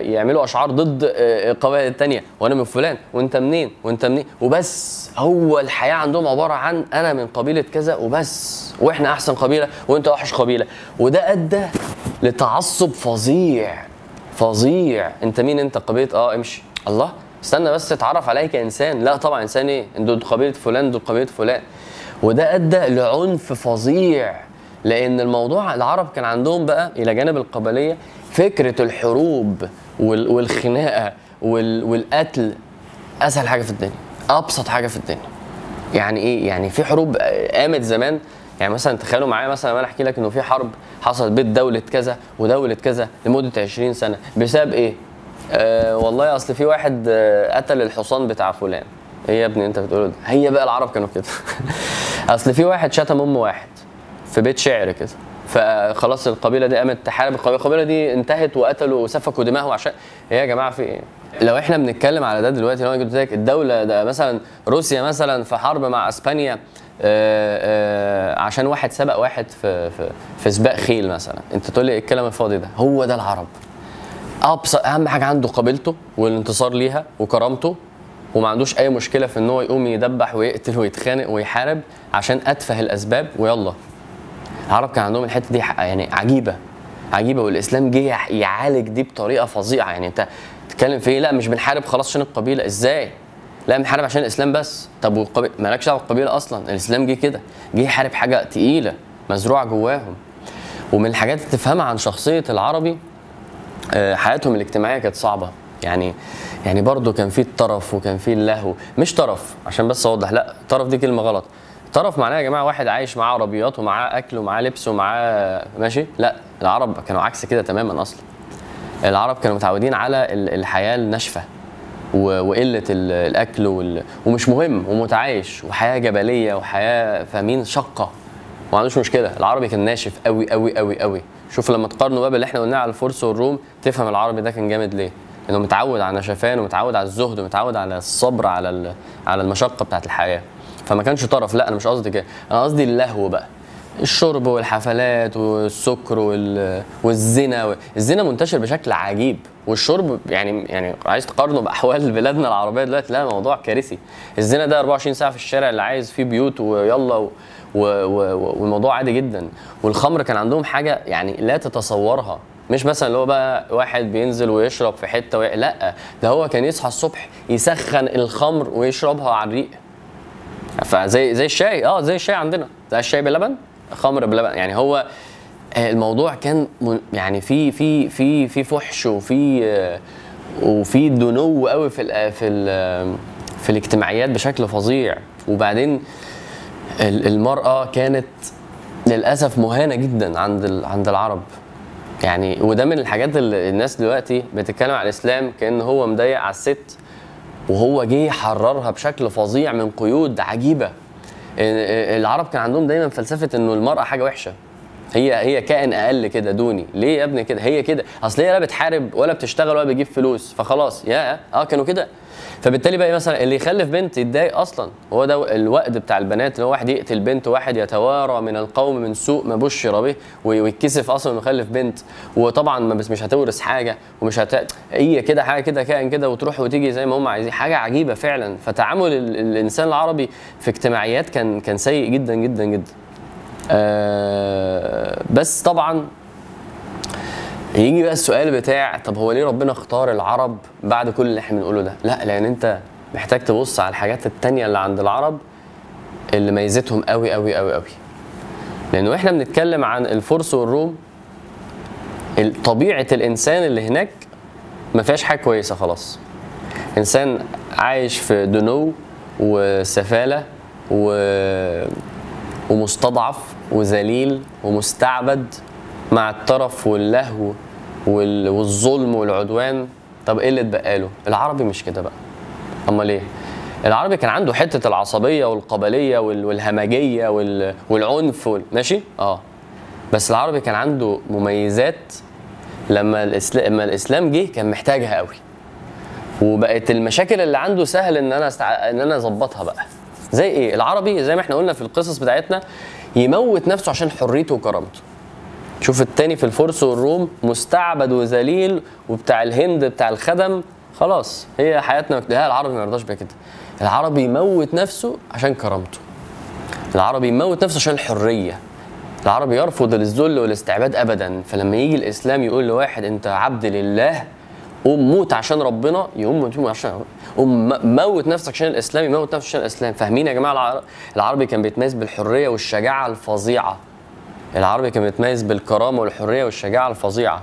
يعملوا أشعار ضد آه، القبائل التانية. وأنا من فلان وأنت منين وأنت منين؟ وبس. هو الحياة عندهم عبارة عن أنا من قبيلة كذا وبس. وإحنا أحسن قبيلة وأنت اوحش قبيلة. وده أدى لتعصب فظيع فظيع. أنت مين؟ أنت قبيلة آه امشي. الله. استنى بس اتعرف عليا كانسان لا طبعا إنسان إيه؟ دول قبيلة فلان دول قبيلة فلان. وده أدى لعنف فظيع لأن الموضوع العرب كان عندهم بقى إلى جانب القبلية فكرة الحروب وال- والخناقة وال- والقتل أسهل حاجة في الدنيا أبسط حاجة في الدنيا. يعني إيه؟ يعني في حروب قامت زمان يعني مثلا تخيلوا معايا مثلا أنا أحكي لك إنه في حرب حصلت بين دولة كذا ودولة كذا لمدة 20 سنة بسبب إيه؟ آه والله أصل في واحد آه قتل الحصان بتاع فلان. إيه يا ابني انت بتقوله ده؟ هي بقى العرب كانوا كده. اصل في واحد شتم ام واحد في بيت شعر كده. فخلاص القبيلة دي قامت تحارب. القبيله القبيلة دي انتهت وقتلوا وسفكوا دماغهم عشان إيه يا جماعة في إيه؟ لو إحنا بنتكلم على ده دلوقتي لو أنا قلت لك الدولة ده مثلا روسيا مثلا في حرب مع إسبانيا آه، آه، عشان واحد سبق واحد في في في سباق خيل مثلا. أنت تقول لي إيه الكلام الفاضي ده؟ هو ده العرب. ابسط أهم حاجة عنده قبيلته والانتصار ليها وكرامته وما عندوش أي مشكلة في إن هو يقوم يدبح ويقتل ويتخانق ويحارب عشان أتفه الأسباب ويلا. العرب كان عندهم الحتة دي يعني عجيبة عجيبة والإسلام جه يعالج دي بطريقة فظيعة. يعني أنت تتكلم في إيه؟ لا مش بنحارب خلاص عشان القبيلة. إزاي؟ لا بنحارب عشان الإسلام بس. طب والقبيله مالكش دعوة بالقبيلة أصلا. الإسلام جه كده. جه يحارب حاجة تقيلة مزروعة جواهم. ومن الحاجات اللي تفهمها عن شخصية العربي آه، حياتهم الاجتماعية كانت صعبة. يعني يعني برضه كان في الطرف وكان في اللهو مش طرف عشان بس اوضح لا طرف دي كلمة غلط. طرف معناه يا جماعة واحد عايش معاه عربيات ومعاه أكل ومعاه لبس ومعاه ماشي؟ لا العرب كانوا عكس كده تماما أصلا. العرب كانوا متعودين على ال- الحياة الناشفة وقلة ال- الأكل وال... ومش مهم ومتعايش وحياة جبلية وحياة فاهمين شقه ما عندوش مشكلة العربي كان ناشف قوي قوي قوي قوي شوف لما تقارنه بقى باللي إحنا قلناه على الفرس والروم تفهم العربي ده كان جامد ليه. لأنه متعود على النشفان ومتعود على الزهد ومتعود على الصبر على على المشقة بتاعت الحياة. فما كانش طرف لا أنا مش قصدي كده. أنا قصدي اللهو بقى. الشرب والحفلات والسكر وال... والزنا و... الزنا منتشر بشكل عجيب. والشرب يعني يعني عايز تقارنه بأحوال بلادنا العربية دلوقتي لا موضوع كارثي. الزنا ده 24 ساعة في الشارع اللي عايز فيه بيوت ويلا و... و... و... والموضوع عادي جدا. والخمر كان عندهم حاجة يعني لا تتصورها. مش مثلا اللي هو بقى واحد بينزل ويشرب في حتة وي... لا ده هو كان يصحى الصبح يسخن الخمر ويشربها على الريق. فزي زي الشاي. آه زي الشاي عندنا. زي الشاي بلبن خمر بلبن. يعني هو آه، الموضوع كان يعني في في في في فحش وفي آه، وفي دنو قوي في ال في ال في الاجتماعيات بشكل فظيع. وبعدين ال- المرأة كانت للأسف مهانة جدا عند عند العرب. يعني وده من الحاجات اللي الناس دلوقتي بتتكلم على الإسلام كأن هو مضيق على الست وهو جه يحررها بشكل فظيع من قيود عجيبة. ال- العرب كان عندهم دايما فلسفة إنه المرأة حاجة وحشة. هي هي كائن أقل كده دوني. ليه يا ابني كده؟ هي كده. أصل هي لا بتحارب ولا بتشتغل ولا بتجيب فلوس فخلاص. يا آه كانوا كده. فبالتالي بقى مثلا اللي يخلف بنت يتضايق أصلا. هو ده الوقت بتاع البنات اللي هو واحد يقتل بنت وواحد يتوارى من القوم من سوء ما بشر به وي- ويتكسف أصلا إنه يخلف بنت. وطبعا بس مش هتورث حاجة ومش هت هي كده حاجة كده كائن كده وتروح وتيجي زي ما هم عايزين. حاجة عجيبة فعلا. فتعامل ال- الإنسان العربي في اجتماعيات كان كان سيء جدا جدا جدا. بس طبعا يجي بقى السؤال بتاع طب هو ليه ربنا اختار العرب بعد كل اللي إحنا بنقوله ده؟ لا لأن أنت محتاج تبص على الحاجات التانية اللي عند العرب اللي ميزتهم قوي قوي قوي قوي. لأنه إحنا بنتكلم عن الفرس والروم ال- طبيعة الإنسان اللي هناك ما فيهاش حاجة كويسة خلاص إنسان عايش في دنو وسفالة و... ومستضعف وذليل ومستعبد مع الترف واللهو وال... والظلم والعدوان. طب إيه اللي اتبقى له؟ العربي مش كده بقى. أمال إيه؟ العربي كان عنده حتة العصبية والقبلية وال... والهمجية وال... والعنف وال... ماشي؟ آه. بس العربي كان عنده مميزات لما الاسلام لما الإسلام جه كان محتاجها قوي. وبقت المشاكل اللي عنده سهل إن أنا استع... إن أنا أظبطها بقى. زي إيه؟ العربي زي ما إحنا قلنا في القصص بتاعتنا يموت نفسه عشان حريته وكرامته. شوف التاني في الفرس والروم مستعبد وذليل وبتاع الهند بتاع الخدم. خلاص هي حياتنا. لا العربي ما يرضاش بكده العربي يموت نفسه عشان كرامته. العربي يموت نفسه عشان الحريه العربي يرفض الذل والاستعباد ابدا. فلما يجي الإسلام يقول لواحد أنت عبد لله قوم موت عشان ربنا يقوم موت عشان قوم م- موت نفسك عشان الإسلام يموت نفسه عشان الإسلام. فاهمين يا جماعة؟ الع- العربي كان بيتميز بالحرية والشجاعة الفظيعة. العربي كان بيتميز بالكرامة والحرية والشجاعة الفظيعة.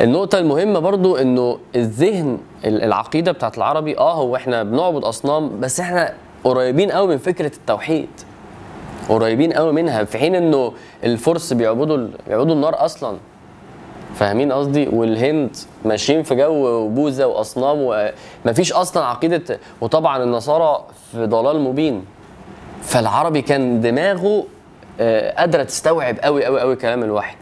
النقطة المهمة برضو إنه الذهن ال- العقيدة بتاعت العربي آه هو إحنا بنعبد أصنام بس إحنا قريبين قوي من فكرة التوحيد. قريبين قوي منها في حين إنه الفرس بيعبدوا بيعبدوا النار أصلا. فاهمين قصدي؟ والهند ماشيين في جو بوذا وأصنام ومفيش أصلا عقيدة وطبعا النصارى في ضلال مبين. فالعربي كان دماغه آه، قادرة تستوعب قوي قوي قوي كلام الوحي.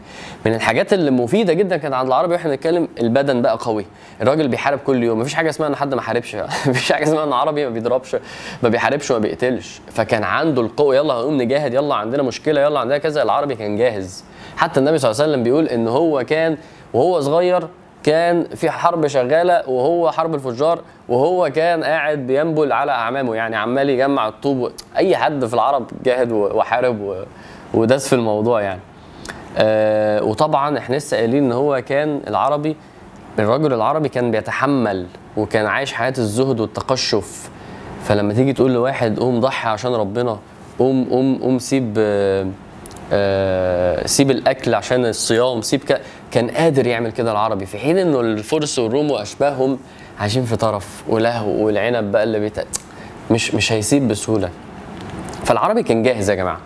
من الحاجات اللي مفيدة جدا كانت عند العربي وإحنا بنتكلم البدن بقى قوي. الراجل بيحارب كل يوم مفيش حاجة اسمها إن حد ما حاربش مفيش حاجة اسمها إن عربي ما بيضربش ما بيحاربش وما بيقتلش. فكان عنده القوة يلا هنقوم نجاهد يلا عندنا مشكلة يلا عندنا كذا. العربي كان جاهز. حتى النبي صلى الله عليه وسلم بيقول إن هو كان وهو صغير كان في حرب شغالة وهو حرب الفجار وهو كان قاعد بينبل على أعمامه. يعني عمال يجمع الطوب أي حد في العرب جاهد وحارب وداس في الموضوع يعني. آه وطبعا إحنا لسه قايلين إن هو كان العربي الرجل العربي كان بيتحمل وكان عايش حياة الزهد والتقشف. فلما تيجي تقول لواحد قوم ضحي عشان ربنا قوم قوم قوم سيب آه آه سيب الأكل عشان الصيام سيب ك... كان قادر يعمل كده العربي. في حين إنه الفرس والروم وأشباههم عايشين في طرف ولهو والعنب بقى اللي بيت... مش مش هيسيب بسهولة. فالعربي كان جاهز يا جماعة.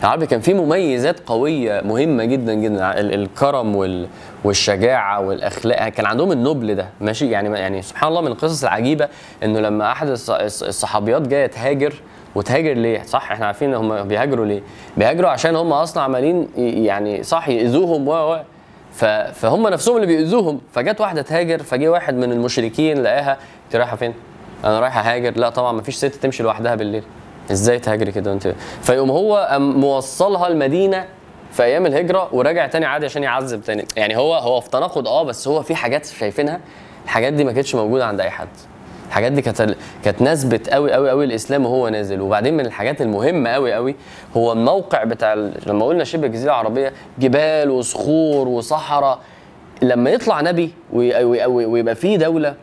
العربي كان فيه مميزات قوية مهمة جدا جدا. ال- الكرم وال والشجاعة والأخلاق. كان عندهم النبل ده ماشي؟ يعني يعني سبحان الله من القصص العجيبة إنه لما أحد الص- الص- الصحابيات جاية تهاجر وتهاجر ليه؟ صح إحنا عارفين هم بيهاجروا ليه؟ بيهاجروا عشان هم أصلا عمالين يعني صح يأذوهم و فهم نفسهم اللي بيأذوهم. فجت واحدة تهاجر فجه واحد من المشركين لقاها أنت رايحة فين؟ أنا رايحة هاجر لا طبعا مفيش ست تمشي لوحدها بالليل. إزاي تهاجري كده انت فيقوم هو موصلها المدينة في أيام الهجرة وراجع تاني عادي عشان يعذب تاني. يعني هو هو في تناقض آه بس هو في حاجات شايفينها. الحاجات دي ما كانتش موجودة عند أي حد. الحاجات دي كانت كانت نسبت قوي قوي قوي الإسلام وهو نازل. وبعدين من الحاجات المهمة قوي قوي هو الموقع بتاع لما قلنا شبه الجزيرة العربية جبال وصخور وصحراء. لما يطلع نبي وي- وي- وي- ويبقى فيه دولة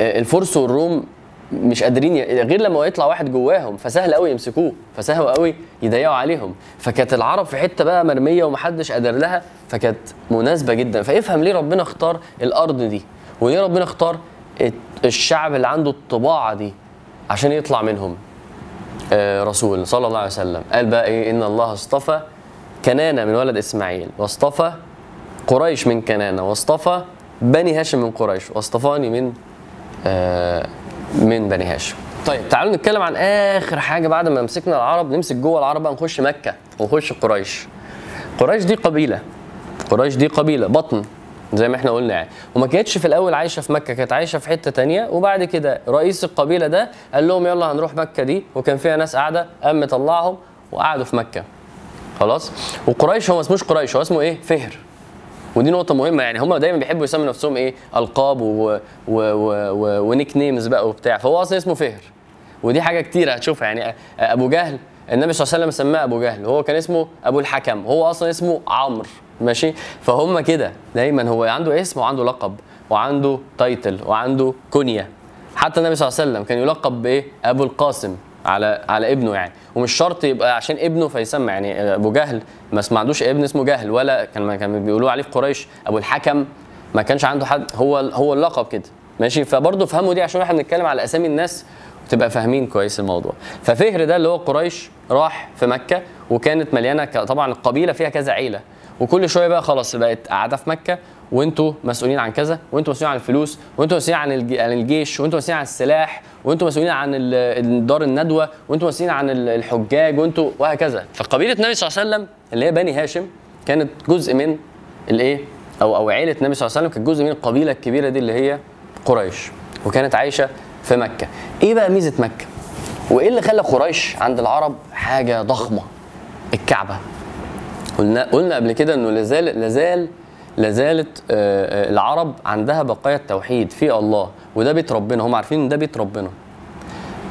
آه، الفرس والروم مش قادرين ي... غير لما يطلع واحد جواهم فسهل قوي يمسكوه فسهل قوي يضيقوا عليهم. فكانت العرب في حتة بقى مرمية ومحدش قادر لها فكانت مناسبة جدا. فافهم ليه ربنا اختار الأرض دي وليه ربنا اختار الشعب اللي عنده الطباع دي عشان يطلع منهم. آه، رسول صلى الله عليه وسلم. قال بقى إيه؟ إن الله اصطفى كنانة من ولد إسماعيل واصطفى قريش من كنانة واصطفى بني هاشم من قريش واصطفاني من آه، من بني هاشم. طيب تعالوا نتكلم عن آخر حاجة بعد ما مسكنا العرب نمسك جوه العرب بقى نخش مكة ونخش قريش. قريش دي قبيلة. قريش دي قبيلة بطن. زي ما إحنا قلنا يعني. وما كانتش في الأول عايشة في مكة كانت عايشة في حتة تانية. وبعد كده رئيس القبيلة ده قال لهم يلا هنروح مكة دي. وكان فيها ناس قاعدة قام مطلعهم وقعدوا في مكة. خلاص؟ وقريش هو ما اسموش قريش هو اسمه إيه؟ فهر. ودي نقطة مهمة يعني. هم دايما بيحبوا يسموا نفسهم إيه؟ ألقاب و... و... و... و nicknames بقى وبتاع. فهو أصلا اسمه فهر. ودي حاجة كتير هتشوفها يعني. أبو جهل النبي صلى الله عليه وسلم سماه أبو جهل. وهو كان اسمه أبو الحكم. هو أصلا اسمه عمرو. ماشي؟ فهم كده. دايما هو عنده اسم وعنده لقب وعنده title وعنده كنية. حتى النبي صلى الله عليه وسلم كان يلقب بإيه؟ أبو القاسم على على ابنه يعني. ومش شرط يبقى عشان ابنه فيسمى يعني أبو جهل. ما اسمعدوش ابن اسمه جهل ولا كان كان بيقولوا عليه في قريش. أبو الحكم ما كانش عنده حد. هو هو اللقب كده. ماشي؟ فبرضه افهموا دي عشان إحنا بنتكلم على أسامي الناس وتبقى فاهمين كويس الموضوع. ففهر ده اللي هو قريش راح في مكة وكانت مليانة طبعا القبيله فيها كذا عيلة. وكل شوية بقى خلاص بقت قاعدة في مكة وانتوا مسؤولين عن كذا وانتوا مسؤولين عن الفلوس وانتوا مسؤولين عن الج- عن الجيش وانتوا مسؤولين عن السلاح وانتوا مسؤولين عن دار الندوة وانتوا مسؤولين عن ال- الحجاج وانتوا وهكذا. فقبيلة النبي صلى الله عليه وسلم اللي هي بني هاشم كانت جزء من الإيه؟ أو أو عيلة النبي صلى الله عليه وسلم كانت جزء من القبيلة الكبيرة دي اللي هي قريش. وكانت عايشة في مكة. إيه بقى ميزة مكة؟ وإيه اللي خلى قريش عند العرب حاجة ضخمة؟ الكعبة. قلنا قلنا قبل كده إنه لازال لازال لازالت آه، آه، العرب عندها بقايا التوحيد في الله وده بيت ربنا هم عارفين إن ده بيت ربنا.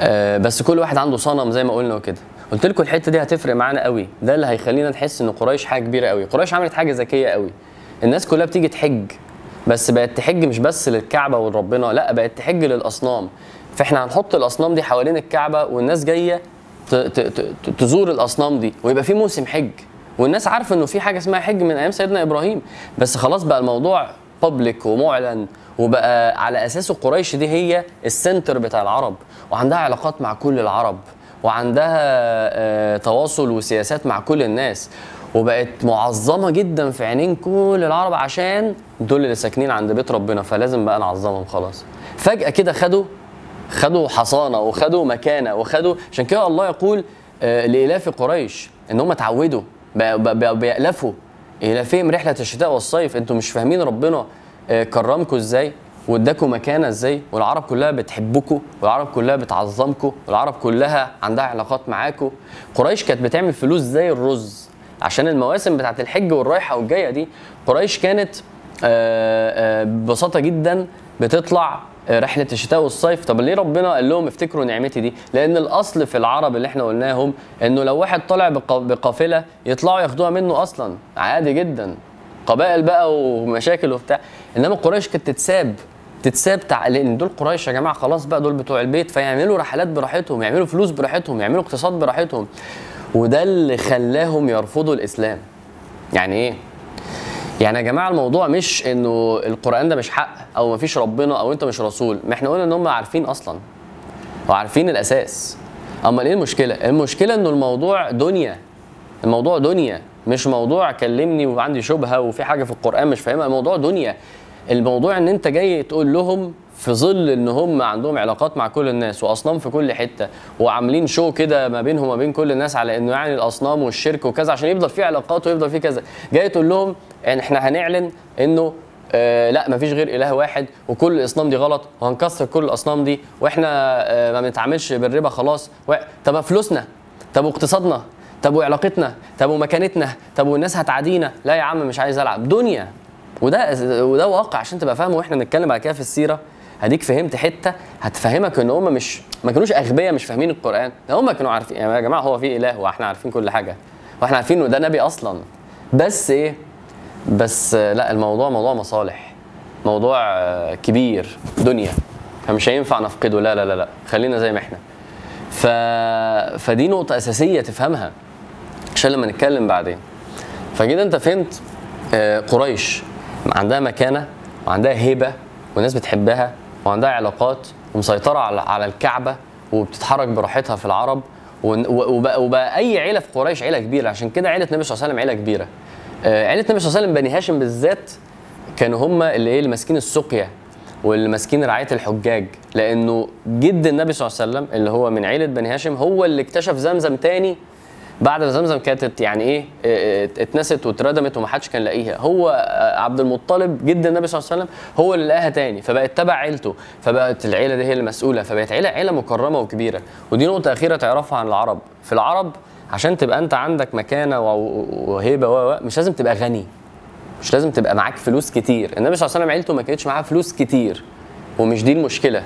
آه، بس كل واحد عنده صنم زي ما قلنا وكده. قلت لكم الحتة دي هتفرق معانا قوي. ده اللي هيخلينا نحس إن قريش حاجة كبيرة قوي. قريش عملت حاجة ذكية قوي. الناس كلها بتيجي تحج بس بقت تحج مش بس للكعبة ولربنا لا بقت تحج للأصنام. فإحنا هنحط الأصنام دي حوالين الكعبة والناس جاية تزور الأصنام دي ويبقى في موسم حج. والناس عارفة إنه في حاجة اسمها حج من أيام سيدنا إبراهيم. بس خلاص بقى الموضوع بابليك ومعلن وبقى على اساسه قريش دي هي السنتر بتاع العرب. وعندها علاقات مع كل العرب. وعندها آه، تواصل وسياسات مع كل الناس. وبقت معظمة جدا في عينين كل العرب عشان دول اللي ساكنين عند بيت ربنا. فلازم بقى نعظمهم خلاص. فجأة كده خدوا خدوا حصانة وخدوا مكانة وخدوا عشان كده الله يقول آه، لإلاف قريش إن هم اتعودوا بيألفوا. الافهم رحلة الشتاء والصيف. أنتوا مش فاهمين ربنا آه، كرمكم إزاي واداكم مكانة إزاي والعرب كلها بتحبكم والعرب كلها بتعظمكم والعرب كلها عندها علاقات معاكم قريش كانت بتعمل فلوس زي الرز. عشان المواسم بتاعت الحج والرايحة والجاية دي قريش كانت آه، آه، ببساطة جدا بتطلع رحلة الشتاء والصيف. طب ليه ربنا قال لهم افتكروا نعمتي دي؟ لأن الأصل في العرب اللي إحنا قلناهم إنه لو واحد طالع بق- بقافلة يطلعوا ياخدوها منه أصلا عادي جدا. قبائل بقى ومشاكل وبتاع. إنما قريش كانت تتساب تتساب تع... لأن دول قريش يا جماعة خلاص بقى دول بتوع البيت فيعملوا رحلات براحتهم يعملوا فلوس براحتهم يعملوا اقتصاد براحتهم. وده اللي خلاهم يرفضوا الإسلام. يعني إيه؟ يعني يا جماعة الموضوع مش إنه القرآن ده مش حق أو مفيش ربنا أو أنت مش رسول ما إحنا قلنا إن هم عارفين أصلا وعارفين الأساس. أمال إيه المشكلة؟ المشكلة إنه الموضوع دنيا الموضوع دنيا مش موضوع كلمني وعندي شبهة وفي حاجة في القرآن مش فاهمها الموضوع دنيا. الموضوع إن أنت جاي تقول لهم في ظل إن هم عندهم علاقات مع كل الناس وأصنام في كل حتة وعاملين شو كده ما بينهم وما بين كل الناس على إنه يعني الأصنام والشرك وكذا عشان يفضل في علاقات ويفضل في كذا جاي تقول لهم يعني إحنا هنعلن إنه آه لا مفيش غير إله واحد وكل الأصنام دي غلط وهنكسر كل الأصنام دي وإحنا آه ما بنتعاملش بالربا خلاص و... طب فلوسنا طب واقتصادنا طب وعلاقتنا طب ومكانتنا طب والناس هتعادينا لا يا عم مش عايز ألعب دنيا. وده وده واقع عشان تبقى فاهم وإحنا بنتكلم بعد كده في السيرة. هديك فهمت حتة هتفهمك إن هم مش ما كانوش أغبياء مش فاهمين القرآن. ده هم كانوا عارفين يعني يا جماعة هو في إله وإحنا عارفين كل حاجة. وإحنا عارفين إنه ده نبي أصلا. بس إيه؟ بس لا الموضوع موضوع مصالح. موضوع آه، كبير. دنيا. فمش هينفع نفقده. لا لا لا لا. خلينا زي ما إحنا. ف... فدي نقطة أساسية تفهمها. عشان لما نتكلم بعدين. فكده أنت فهمت آه، قريش. عندها مكانة وعندها هيبة والناس بتحبها. وعندها علاقات ومسيطرة على الكعبة وبتتحرك براحتها في العرب وبقى, وبقى أي عيلة في قريش عيلة كبيرة. عشان كده عيلة النبي صلى الله عليه وسلم عيلة كبيرة. آه، عيلة النبي صلى الله عليه وسلم بني هاشم بالذات كانوا هم اللي إيه اللي ماسكين السقيا واللي ماسكين رعاية الحجاج. لأنه جد النبي صلى الله عليه وسلم اللي هو من عيلة بني هاشم هو اللي اكتشف زمزم تاني بعد ما زمزم كانت يعني إيه آه، آه، اتنست واتردمت ومحدش كان لاقيها. هو آه، عبد المطلب جد النبي صلى الله عليه وسلم هو اللي لقاها تاني فبقت تبع عيلته. فبقت العيلة دي هي المسؤولة. فبقت عيلة عيلة مكرمة وكبيرة. ودي نقطة أخيرة تعرفها عن العرب. في العرب عشان تبقى أنت عندك مكانة وهيبة و- مش لازم تبقى غني. مش لازم تبقى معاك فلوس كتير. النبي صلى الله عليه وسلم عيلته ما كانتش معاها فلوس كتير. ومش دي المشكلة.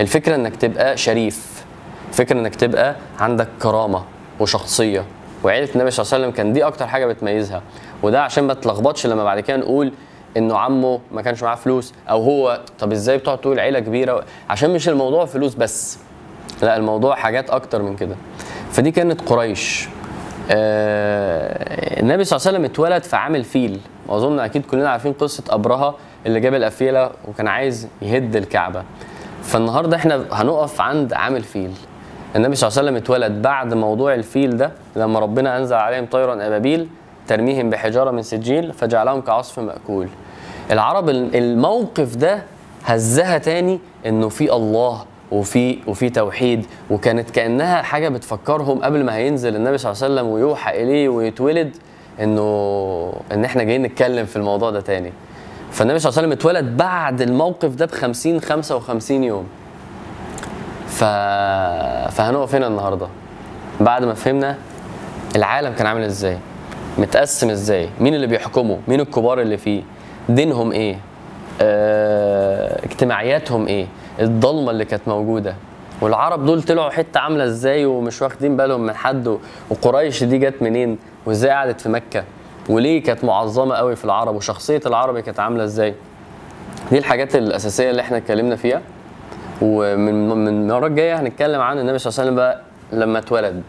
الفكرة إنك تبقى شريف. الفكرة إنك تبقى عندك كرامة. وشخصية. وعيلة النبي صلى الله عليه وسلم كان دي أكتر حاجة بتميزها. وده عشان ما تلخبطش لما بعد كده نقول إنه عمه ما كانش معاه فلوس أو هو طب إزاي بتقعد تقول عيلة كبيرة؟ عشان مش الموضوع فلوس بس لا الموضوع حاجات أكتر من كده. فدي كانت قريش. آه النبي صلى الله عليه وسلم اتولد في عام الفيل وأظن أكيد كلنا عارفين قصة أبرهة اللي جاب الأفيلة وكان عايز يهد الكعبة. فالنهاردة إحنا هنقف عند عام الفيل النبي صلى الله عليه وسلم اتولد بعد موضوع الفيل ده لما ربنا أنزل عليهم طيرا أبابيل ترميهم بحجارة من سجيل فجعلهم كعصف مأكول. العرب الموقف ده هزها تاني إنه في الله وفي وفي توحيد وكانت كأنها حاجة بتفكرهم قبل ما هينزل النبي صلى الله عليه وسلم ويوحى إليه ويتولد إنه إن إحنا جايين نتكلم في الموضوع ده تاني. فالنبي صلى الله عليه وسلم اتولد بعد الموقف ده ب 50 55 يوم. ف... فهنقف هنا النهارده. بعد ما فهمنا العالم كان عامل إزاي متقسم إزاي مين اللي بيحكمه مين الكبار اللي فيه دينهم إيه آه... اجتماعياتهم إيه الضلمة اللي كانت موجودة. والعرب دول طلعوا حتة عاملة إزاي ومش واخدين بالهم من حد وقريش دي جت منين وإزاي قعدت في مكة وليه كانت معظمة قوي في العرب وشخصية العربي كانت عاملة إزاي. دي الحاجات الأساسية اللي إحنا اتكلمنا فيها. ومن من المرة الجاية هنتكلم عن النبي صلى الله عليه وسلم بقى لما اتولد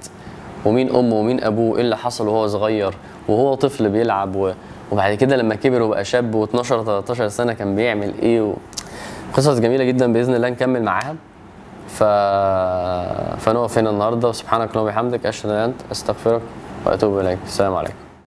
ومين أمه ومين أبوه إيه اللي حصل وهو صغير وهو طفل بيلعب. وبعد كده لما كبر وبقى شاب و12 13 سنة كان بيعمل إيه. قصص جميلة جدا بإذن الله نكمل معاها ف... فنقف هنا النهارده وسبحانك اللهم وبحمدك أشهد أن أنت أستغفرك وأتوب إليك السلام عليكم